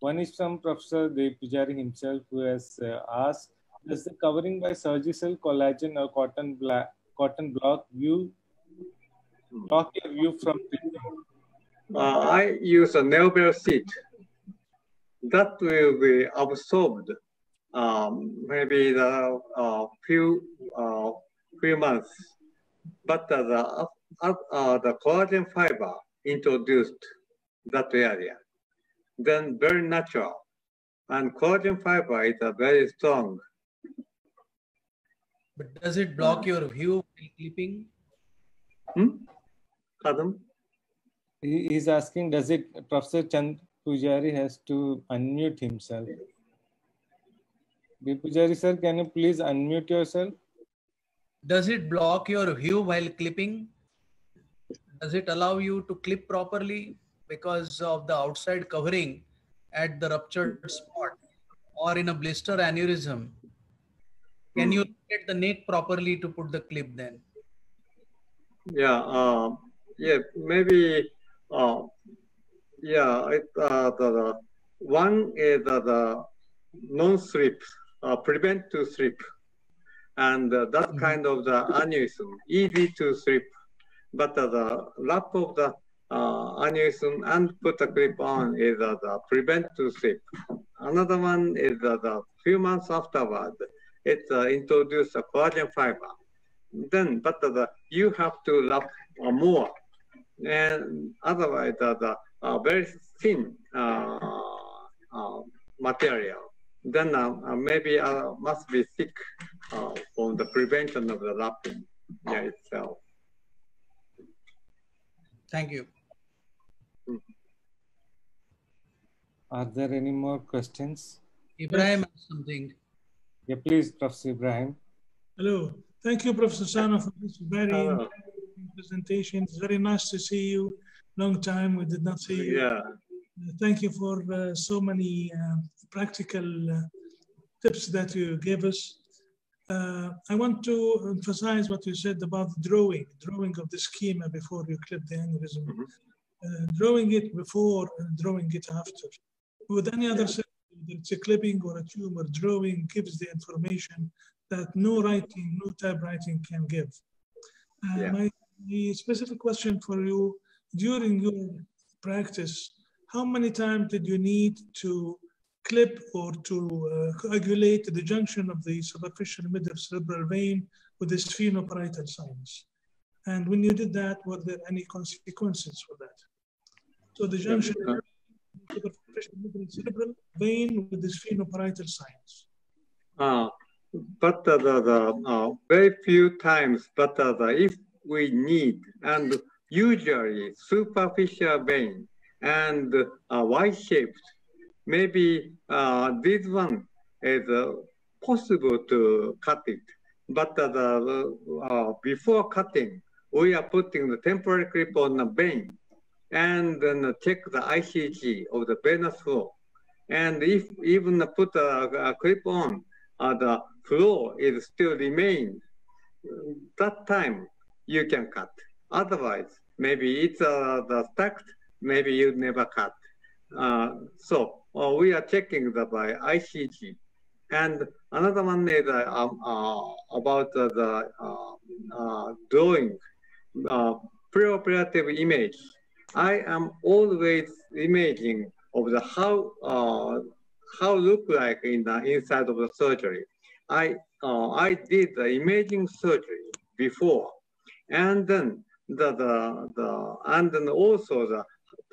one is from Professor Dev Pujari himself, who has uh, asked, does the covering by surgical collagen or cotton, cotton block view block your view from uh, I use a Neoveil sheet. That will be absorbed um, maybe the uh, few uh, few months, but uh, the uh, the collagen fiber introduced that area, then very natural, and collagen fiber is a very strong. But does it block your view while clipping? Hmm? Pardon? he's asking, does it, Professor Chand Pujari has to unmute himself. The Pujari sir, can you please unmute yourself? Does it block your view while clipping? Does it allow you to clip properly because of the outside covering at the ruptured spot or in a blister aneurysm? Can you get the neck properly to put the clip then? Yeah, uh, yeah, maybe uh, yeah, it, uh, the, the, one is uh, the non-slip, uh, prevent to slip. And uh, that mm -hmm. kind of the aneurysm, easy to slip. But uh, the lap of the uh, aneurysm and put a clip on is uh, the prevent to slip. Another one is the few months afterward, it uh, introduced a collagen fiber. Then, but uh, the, you have to lap uh, more and otherwise the, the uh, very thin uh, uh, material, then uh, maybe must be thick for the prevention of the lapping yeah, itself. Thank you. Are there any more questions? Ibrahim has something. Yeah, please, Professor Ibrahim. Hello. Thank you, Professor Sano, for this very Hello. presentation. It's very nice to see you. Long time we did not see you. Yeah. Uh, Thank you for uh, so many uh, practical uh, tips that you gave us. Uh, I want to emphasize what you said about drawing, drawing of the schema before you clip the aneurysm. Uh, drawing it before and drawing it after. With any other system, whether it's a clipping or a tumor, drawing gives the information that no writing, no typewriting can give. Uh, Yeah. my, specific question for you, during your practice, how many times did you need to clip or to uh, coagulate the junction of the superficial middle cerebral vein with the sphenoparietal sinus? And when you did that, were there any consequences for that? So the junction superficial middle cerebral vein with the sphenoparietal sinus. Uh, but the, the uh, very few times, but uh, the, if we need, and usually superficial vein and uh, Y-shaped, maybe uh, this one is uh, possible to cut it. But uh, the, uh, before cutting, we are putting the temporary clip on the vein and then check the ICG of the venous flow. And if even put a, a clip on, uh, the flow is still remain. That time you can cut. Otherwise, maybe it's uh, the stacked, maybe you never cut. Uh, so uh, we are checking the by ICG. And another one is uh, um, uh, about the uh, drawing preoperative image. I am always imaging of the how uh, how look like in the inside of the surgery. I uh, I did the imaging surgery before, and then the the, the and then also the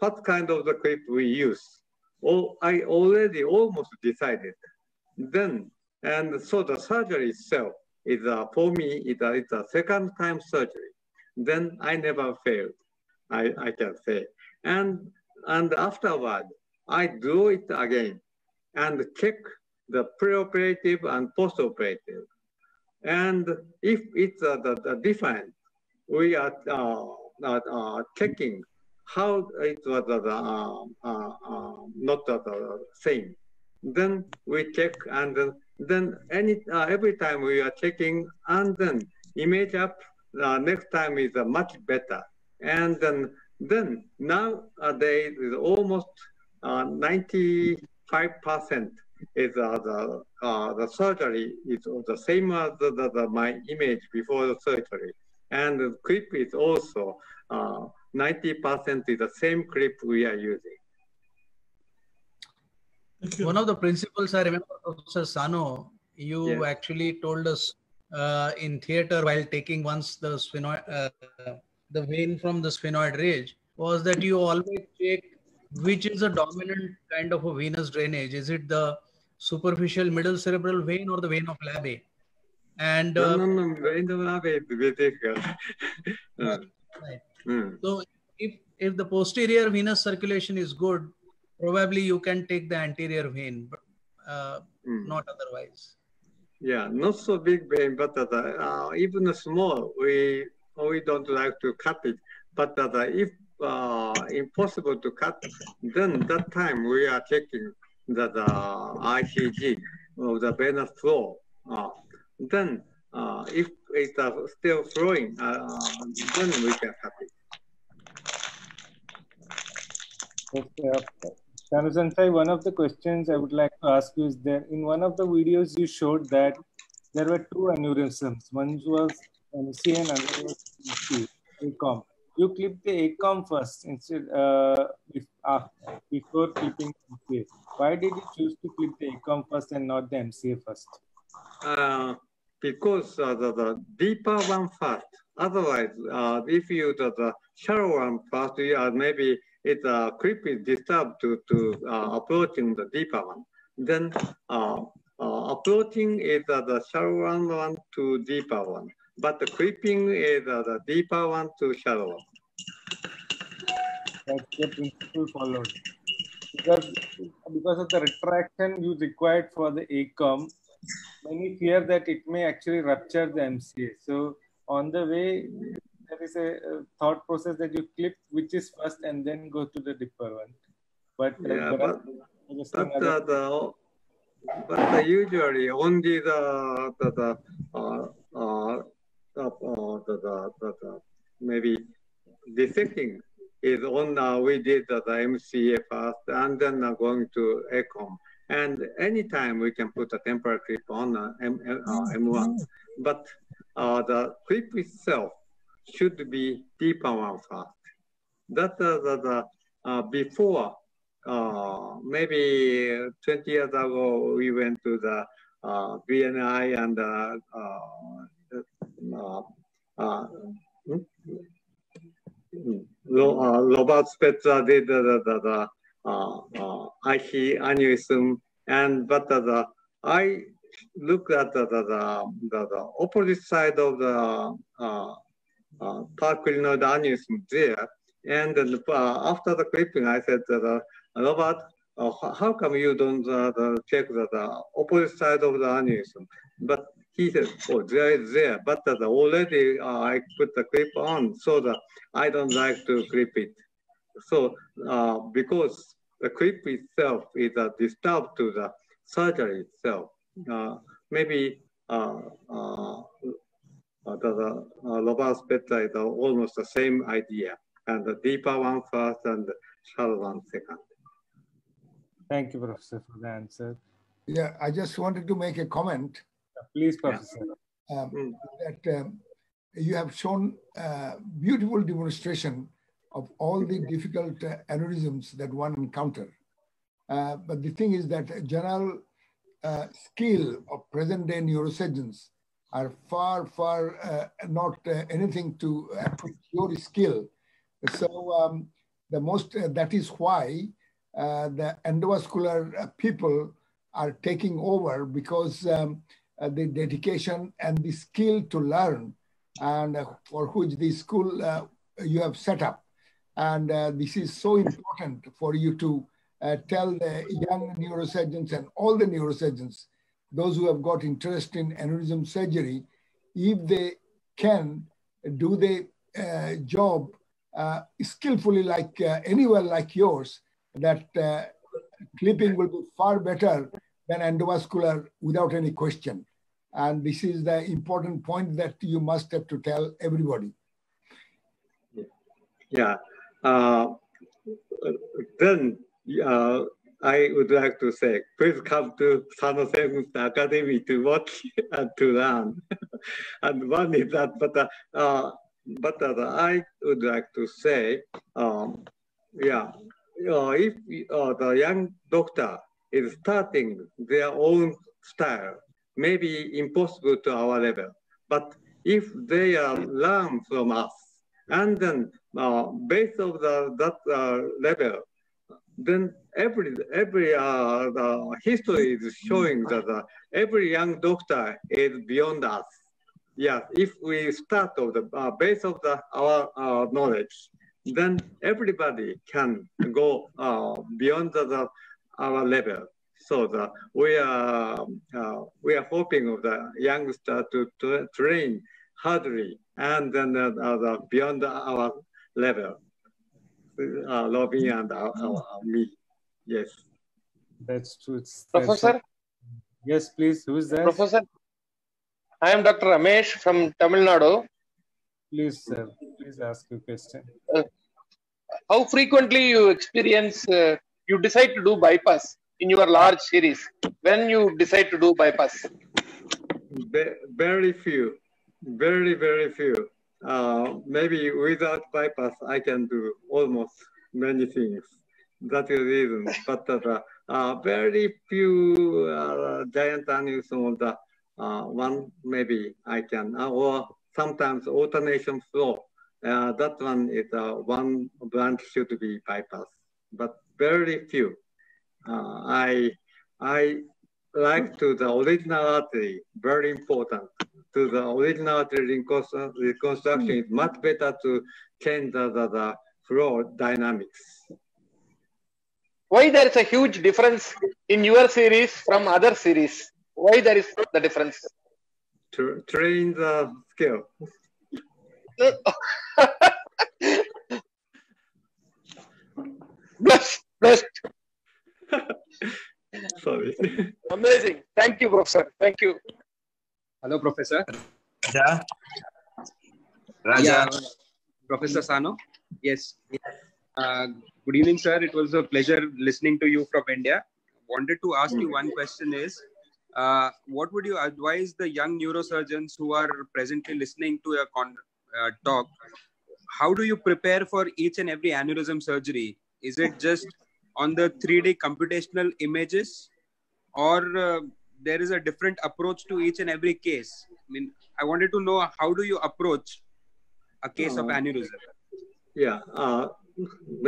what kind of the clip we use. Oh, I already almost decided. Then and so the surgery itself is uh, for me it, uh, it's a second time surgery. Then I never failed. I, I can say. And and afterward, I do it again and check the preoperative and postoperative. And if it's uh, the, the different, we are uh, uh, uh, checking how it was uh, uh, not the same. Then we check and then, then any every time we are checking and then image up next time is much better. And then then nowadays is almost uh, 95% is uh, the uh, the surgery is the same as the, the, the, my image before the surgery, and the clip is also uh, 90% is the same clip we are using. One of the principles I remember, Professor Sano, you Yes. actually told us uh, in theater while taking once the sphenoid, uh, the vein from the sphenoid ridge was that you always check which is the dominant kind of a venous drainage. Is it the superficial middle cerebral vein or the vein of Labbé? And uh, no, no, no, very very difficult. Uh, right. mm. So if if the posterior venous circulation is good, probably you can take the anterior vein, but uh, Mm. not otherwise. Yeah, not so big vein, but uh, the, uh, even small, we we don't like to cut it. But uh, if uh, impossible to cut, then that time we are checking the, the ICG of the venous flow. Uh, then uh, if it's uh, still flowing, uh, then we can cut it. Okay. One of the questions I would like to ask you is that in one of the videos you showed that there were two aneurysms. One was and MC, ACOM. You clip the ACOM first instead uh, uh, before clipping MCA. Why did you choose to clip the ACOM first and not the MCA first? Uh, because uh, the, the deeper one first. Otherwise, uh, if you the, the shallow one first, you are maybe it uh, creep is disturbed to to uh, approaching the deeper one. Then uh, uh, approaching is uh, the shallow one, one to deeper one, but the creeping is uh, the deeper one to shallow one. That's the principle followed. Because, because of the retraction you required for the ACOM, many fear that it may actually rupture the MCA. So on the way, there is a, thought process that you clip which is first and then go to the deeper one. But, uh, Yeah, but, but uh, the but usually only the the, the uh, uh, the, uh, the, the, the, the maybe dissecting is on uh, we did the, the MCA first and then uh, going to ACOM. And anytime we can put a temporary clip on uh, M, uh, M1, but uh, the clip itself should be deeper one first. That uh, the, the uh, before uh, maybe 20 years ago, we went to the uh, BNI and uh, uh. Ro- Robert Spetzler did the, the, the, the uh, uh, IC aneurysm, and but uh, the, I looked at the, the, the, the, the opposite side of the uh, uh, paraclinoid aneurysm there, and uh, after the clipping, I said, that, uh, Robert, uh, how come you don't uh, check the, the opposite side of the aneurysm? But he said, oh, there is there, but uh, already uh, I put the clip on, so that I don't like to clip it. So uh, because the clip itself is uh, disturb to the surgery itself, uh, maybe uh, uh, uh, the, the uh, Robert Spetzler is uh, almost the same idea, and the deeper one first and the shallow one second. Thank you, Professor, for the answer. Yeah, I just wanted to make a comment Please, Professor. um, that um, you have shown uh, beautiful demonstration of all the difficult uh, aneurysms that one encounter. Uh, but the thing is that general uh, skill of present day neurosurgeons are far, far uh, not uh, anything to approach your skill. So um, the most, uh, that is why uh, the endovascular uh, people are taking over because um, uh, the dedication and the skill to learn and uh, for which the school uh, you have set up. And uh, this is so important for you to uh, tell the young neurosurgeons and all the neurosurgeons, those who have got interest in aneurysm surgery, if they can do the uh, job skillfully like anywhere like yours, that clipping will be far better than endovascular without any question. And this is the important point that you must have to tell everybody. Yeah. Uh, then uh, I would like to say, please come to San Jose Academy to watch and to learn. and one is that, but uh, uh, but uh, I would like to say, um, yeah, uh, if the young doctor is starting their own style, maybe impossible to our level. But if they uh, learn from us, and then uh, based of the that uh, level, then every every uh, the history is showing that uh, every young doctor is beyond us. Yeah, if we start of the uh, base of the our uh, knowledge, then everybody can go uh, beyond the, the our level. So the, we are uh, we are hoping of the youngster to, to train hardly and then uh, the beyond our level. Uh, Robin and our, our, me, yes. That's true. It's, Professor? That's, yes, please. Who is that? Professor, I am Dr. Ramesh from Tamil Nadu. Please, sir. Please ask your question. Uh, how frequently you experience, uh, you decide to do bypass in your large series? When you decide to do bypass? Ve- very few, very, very few. Uh, maybe without bypass, I can do almost many things. That is the reason. But uh, uh, very few uh, giant aneurysm of the uh, one, maybe I can, uh, or sometimes alternation flow. Uh, that one is uh, one branch should be bypass, but very few. Uh, I I like to the original artery, very important. To the original artery reconstru- reconstruction, it's much better to change the, the, the flow dynamics. Why there is a huge difference in your series from other series? Why there is the difference? To train the skill. Blessed, blessed. Sorry. Amazing. Thank you, Professor. Thank you. Hello, Professor. Raja. Raja. Yeah, Professor Sano. Yes. Uh, good evening, sir. It was a pleasure listening to you from India. Wanted to ask you one question is, uh, what would you advise the young neurosurgeons who are presently listening to your con- uh, talk? How do you prepare for each and every aneurysm surgery? Is it just on the 3D computational images, or uh, there is a different approach to each and every case? I mean, I wanted to know how do you approach a case of Uh, aneurysm? Yeah, uh,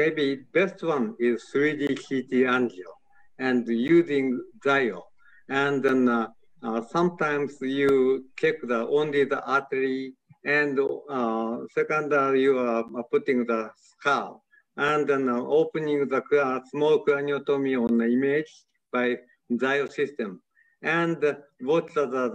maybe best one is 3D CT angio and using Zio. And then uh, uh, sometimes you check the only the artery and uh, second uh, you are putting the skull and then uh, opening the cra- small craniotomy on the image by system. And uh, what the, the,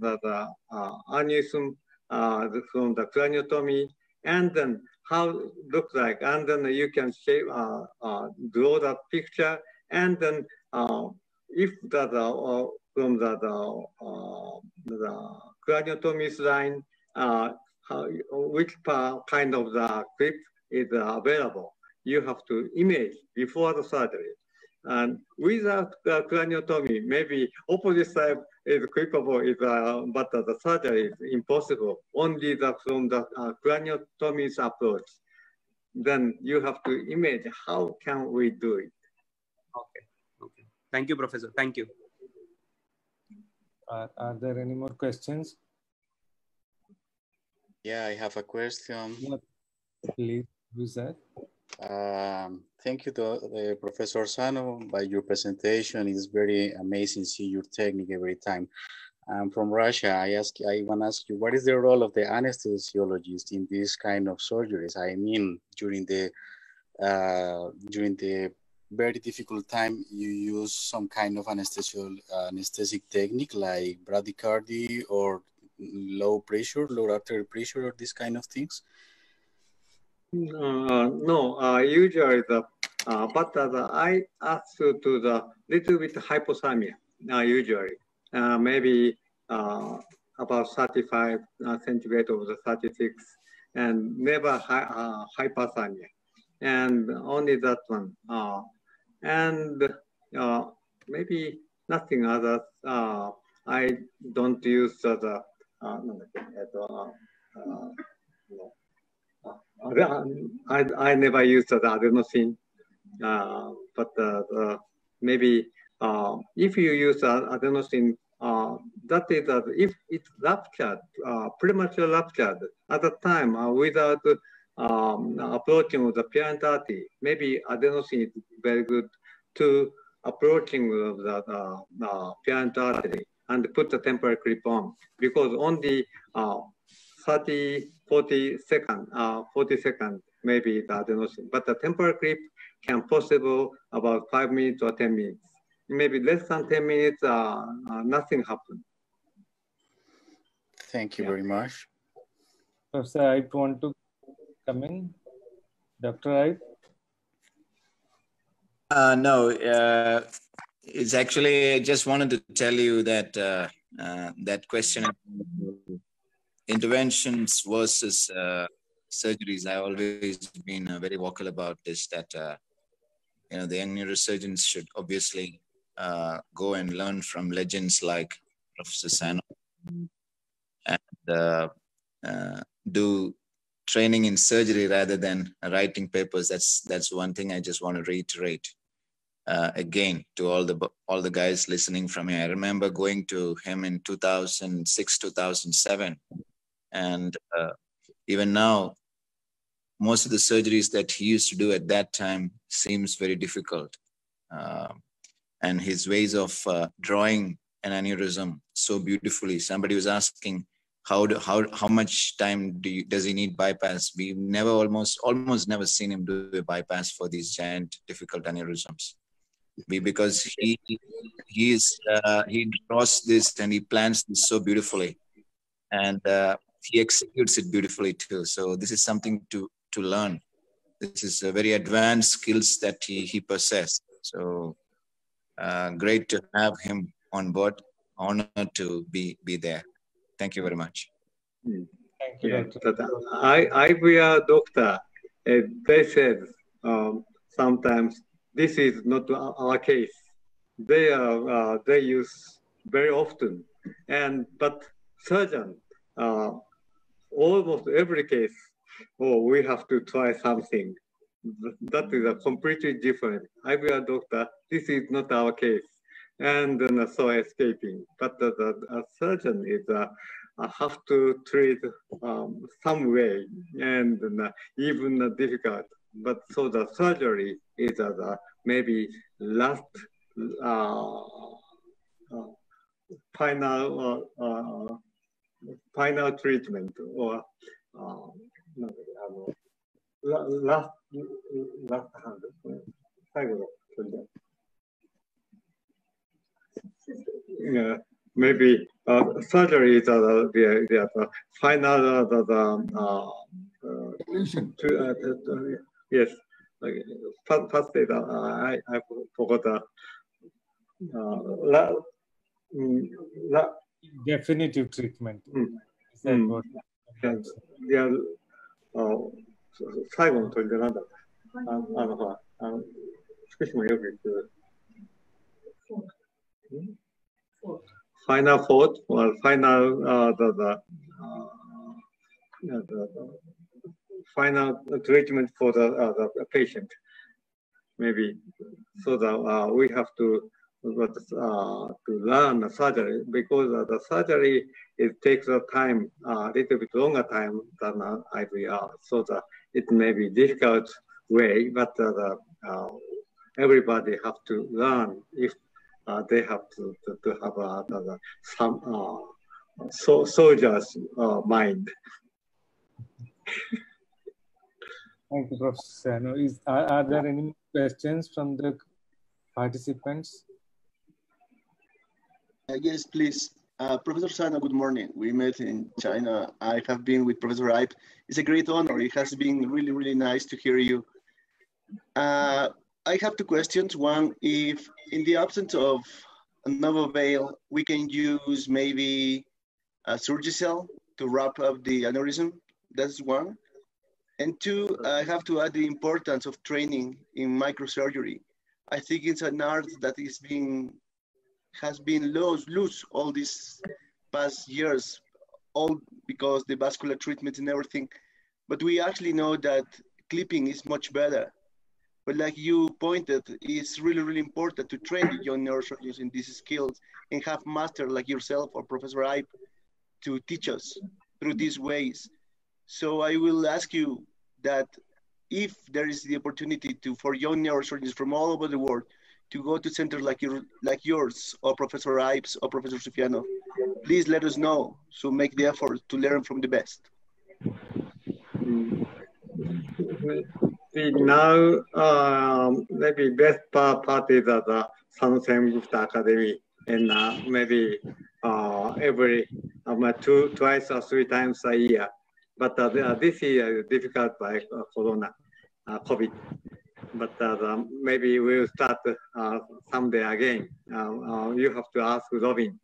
the, the, uh, aneurysm uh, from the craniotomy and then how it looks like, and then you can shape, uh, uh, draw the picture, and then uh, if the, the uh, from the the, uh, the line, uh, how, which part, kind of the clip is uh, available, you have to image before the surgery. And without the craniotomy, maybe opposite side is clippable, is, uh, but uh, the surgery is impossible. Only the, from the uh, craniotomist approach. Then you have to image how can we do it. Okay. Okay. Thank you, Professor. Thank you. Are, are there any more questions? Yeah, I have a question. Please, who's that? Um, thank you to uh, Professor Sano by your presentation. It's very amazing see your technique every time. I'm from Russia. I ask, I want to ask you, what is the role of the anesthesiologist in this kind of surgeries? I mean, during the uh, during the very difficult time, you use some kind of anesthesiol, anesthetic technique like bradycardy or low pressure, low arterial pressure, or these kind of things. No, uh, usually the, uh, but the, I ask to the little bit hypothermia, uh, usually, uh, maybe uh, about 35 uh, centigrade over the 36, and never hi, hypothermia, and only that one. And maybe nothing other. I don't use the, no. I, I never used the adenosine, uh, but uh, the, maybe uh, if you use uh, adenosine, uh, that is uh, if it's ruptured, uh, premature ruptured at the time uh, without um, approaching the parent artery, maybe adenosine is very good to approaching the, the uh, parent artery and put the temporary clip on. Because only uh, 30, 40 second, uh, 40 second, maybe the adenosine. But the temporal clip can possible about five minutes or 10 minutes. Maybe less than 10 minutes, uh, uh, nothing happened. Thank you very much. Professor, I want to come in. Dr. Iype? Uh, no, uh, it's actually, I just wanted to tell you that uh, uh, that question interventions versus uh, surgeries. I've always been uh, very vocal about this. That uh, you know the young neurosurgeons should obviously uh, go and learn from legends like Professor Sano and uh, uh, do training in surgery rather than writing papers. That's that's one thing I just want to reiterate. Again to all the all the guys listening from here. I remember going to him in 2006, 2007, and uh, even now, most of the surgeries that he used to do at that time seems very difficult. Uh, and his ways of uh, drawing an aneurysm so beautifully. Somebody was asking, how do, how how much time do you, does he need bypass? We've never almost almost never seen him do a bypass for these giant difficult aneurysms. Because he uh, he draws this and he plans this so beautifully, and uh, he executes it beautifully too. So this is something to to learn. This is a very advanced skills that he he possesses. So uh, great to have him on board. Honor to be be there. Thank you very much. Thank you, Yeah, Dr. I, I we are doctor. Uh, they said um, sometimes this is not our our case. They are uh, they use very often, and but surgeon uh, almost every case. Oh, we have to try something. That is a completely different. I we are doctor. This is not our case, and then so escaping. But the, the a surgeon is uh, uh, have to treat um, some way and uh, even uh, difficult. But so the surgery is uh, the maybe last uh, uh, final uh, final treatment or uh, なんだっけあのララララストハンド最後の距離 yeah, maybe uh, surgery is uh, the, the, the final uh, the, the uh, uh, to, uh, uh, yes like first, first aid, uh, I I forgot the uh, la, mm, la, Definitive treatment. Mm. Is that Mm. what? いや、あの最後の砦なんだっけああの、ほら、あの、福島よく行く。Final thought or final, uh, the, the, uh, yeah, the, the final treatment for the, uh, the patient. Maybe so that uh, we have to but, uh, to learn the surgery because uh, the surgery it takes a time a uh, little bit longer time than uh, IVR. So that it may be difficult way, but uh, the, uh, everybody have to learn if uh, they have to, to, to have uh, the, the, some uh, so, soldier's uh, mind. Thank you, Professor. Is, are, are there any questions from the participants? Uh, yes, please. Uh, Professor Sano, good morning. We met in China. I have been with Professor Iype. It's a great honor. It has been really, really nice to hear you. Uh, I have two questions. One, if in the absence of a Neoveil, we can use maybe a Surgicel to wrap up the aneurysm. That's one. And two, I have to add the importance of training in microsurgery. I think it's an art that is being has been lost loose all these past years, all because the vascular treatment and everything. But we actually know that clipping is much better. But like you pointed, it's really, really important to train young neurosurgeons in these skills and have master like yourself or Professor Iype to teach us through these ways. So I will ask you that if there is the opportunity to for young neurosurgeons from all over the world to go to centers like your like yours or Professor Iype's or Professor Sufianov, please let us know. So make the effort to learn from the best. See, now, um, maybe best part, part is at the Sansen Gupta Academy, and uh, maybe uh, every um, two, twice or three times a year. But uh, this year is difficult by uh, Corona, uh, COVID. But uh, maybe we'll start uh, someday again. Uh, uh, you have to ask Robin.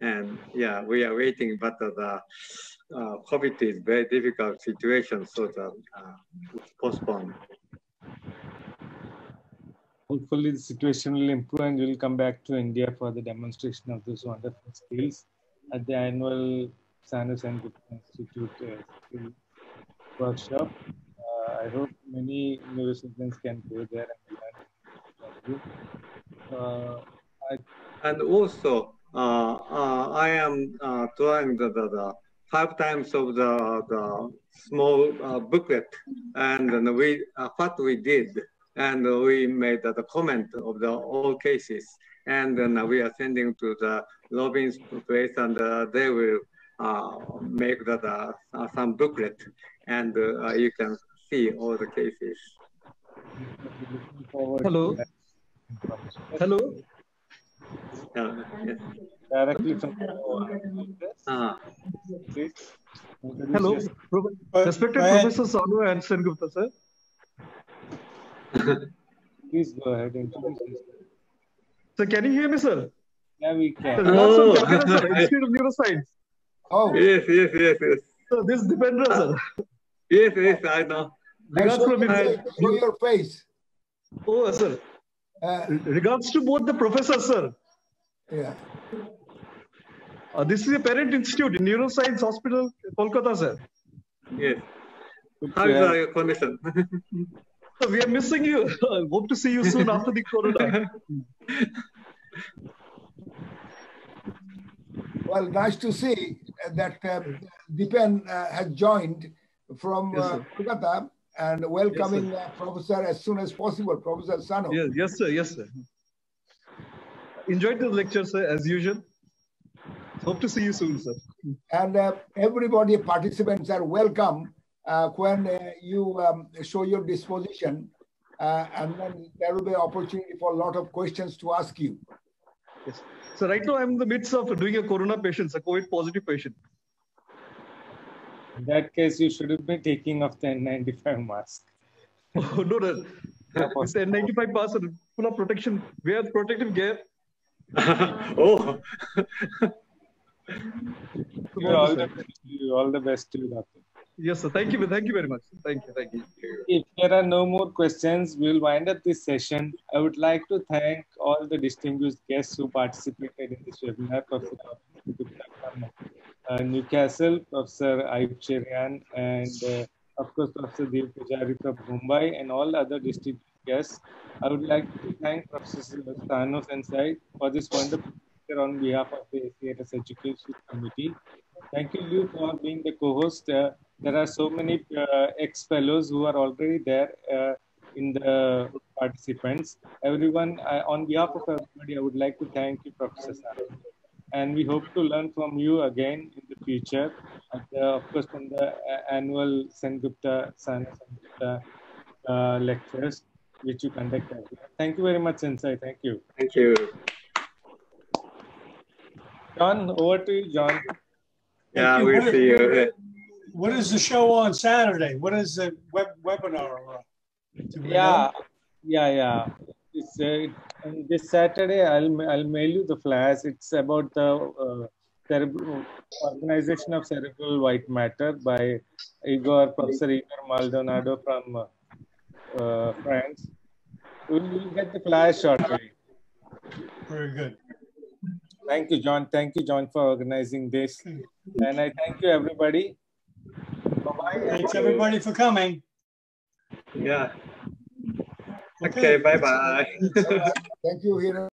And yeah, we are waiting, but the uh, COVID is very difficult situation, so the, uh, it's postponed. Hopefully, the situation will improve and we'll come back to India for the demonstration of those wonderful skills at the annual Sanus and Institute workshop. Uh, I hope many neurosurgeons can go there and learn. Uh, I, And also, uh, uh, I am uh, drawing the, the, the five times of the, the small uh, booklet, and then we uh, what we did, and we made the comment of the all cases, and then we are sending to the Robin's place, and uh, they will uh, make uh, uh, some booklet, and uh, you can see all the cases. Hello. Hello. Uh, yes. Directly from uh, please. Hello. Introduce Pro- But- Respected go ahead. Professor Sano and Sen Gupta, sir. Please go ahead. Introduce yourself. So can you hear me, sir? Yeah, we Sir, can. regards Oh. from sir, Institute of Neuroscience. Oh, yes, yes, yes, yes, So this is Dipendra, sir. yes, yes. I know. Regards show, from your face, your face. Oh, sir. Uh, Regards to both the professors, sir. yeah. Uh, this is a parent institute Neuroscience Hospital, Kolkata, sir. Yes. Good How to is have- your condition? So we are missing you. Hope to see you soon after the corona. Well, nice to see that uh, Dipen uh, has joined from Yes, uh, sir. Kolkata and welcoming uh, Professor as soon as possible, Professor Sano. Yes, yes, sir. Yes, sir. Enjoyed the lecture, sir, as usual. Hope to see you soon, sir. And uh, everybody, participants are welcome uh, when uh, you um, show your disposition. Uh, and then there will be opportunity for a lot of questions to ask you. Yes. So right now I'm in the midst of doing a corona patient, a COVID positive patient. In that case, you shouldn't be taking off the N95 mask. Oh, no, no. With the N95 pass and full of protection, wear protective gear. oh, You all, the, you all the best to you, doctor. Yes, sir. Thank you. Thank you very much. Thank you. Thank you. If there are no more questions, we'll wind up this session. I would like to thank all the distinguished guests who participated in this webinar, Newcastle, Professor Iype Cherian, and uh, of course, Professor Deopujari from Mumbai, and all other distinguished guests. I would like to thank Professor Sano Sensei for this wonderful lecture on behalf of the ACRS Education Committee. Thank you, Lou, for being the co-host. Uh, there are so many uh, ex-fellows who are already there uh, in the participants. Everyone, uh, on behalf of everybody, I would like to thank you, Professor Sano. And we hope to learn from you again in the future. And, uh, of course, from the uh, annual Sengupta Sano Sengupta uh, lectures, which you conduct. Thank you very much, Sensei. Thank you. thank you. John, over to you, John. Yeah, you. we'll What- see you. What is the show on Saturday? What is the web webinar? do we know? Yeah, yeah, yeah. It's uh, and this Saturday. I'll I'll mail you the flash. It's about the uh, cerebral organization of cerebral white matter by Igor Professor Igor Maldonado from uh, uh, France. We'll, we'll get the flash shortly. Very good. Thank you, John. Thank you, John, for organizing this. And I thank you, everybody. Bye-bye. Thanks everybody for coming. Yeah. Okay, bye bye. Thank you.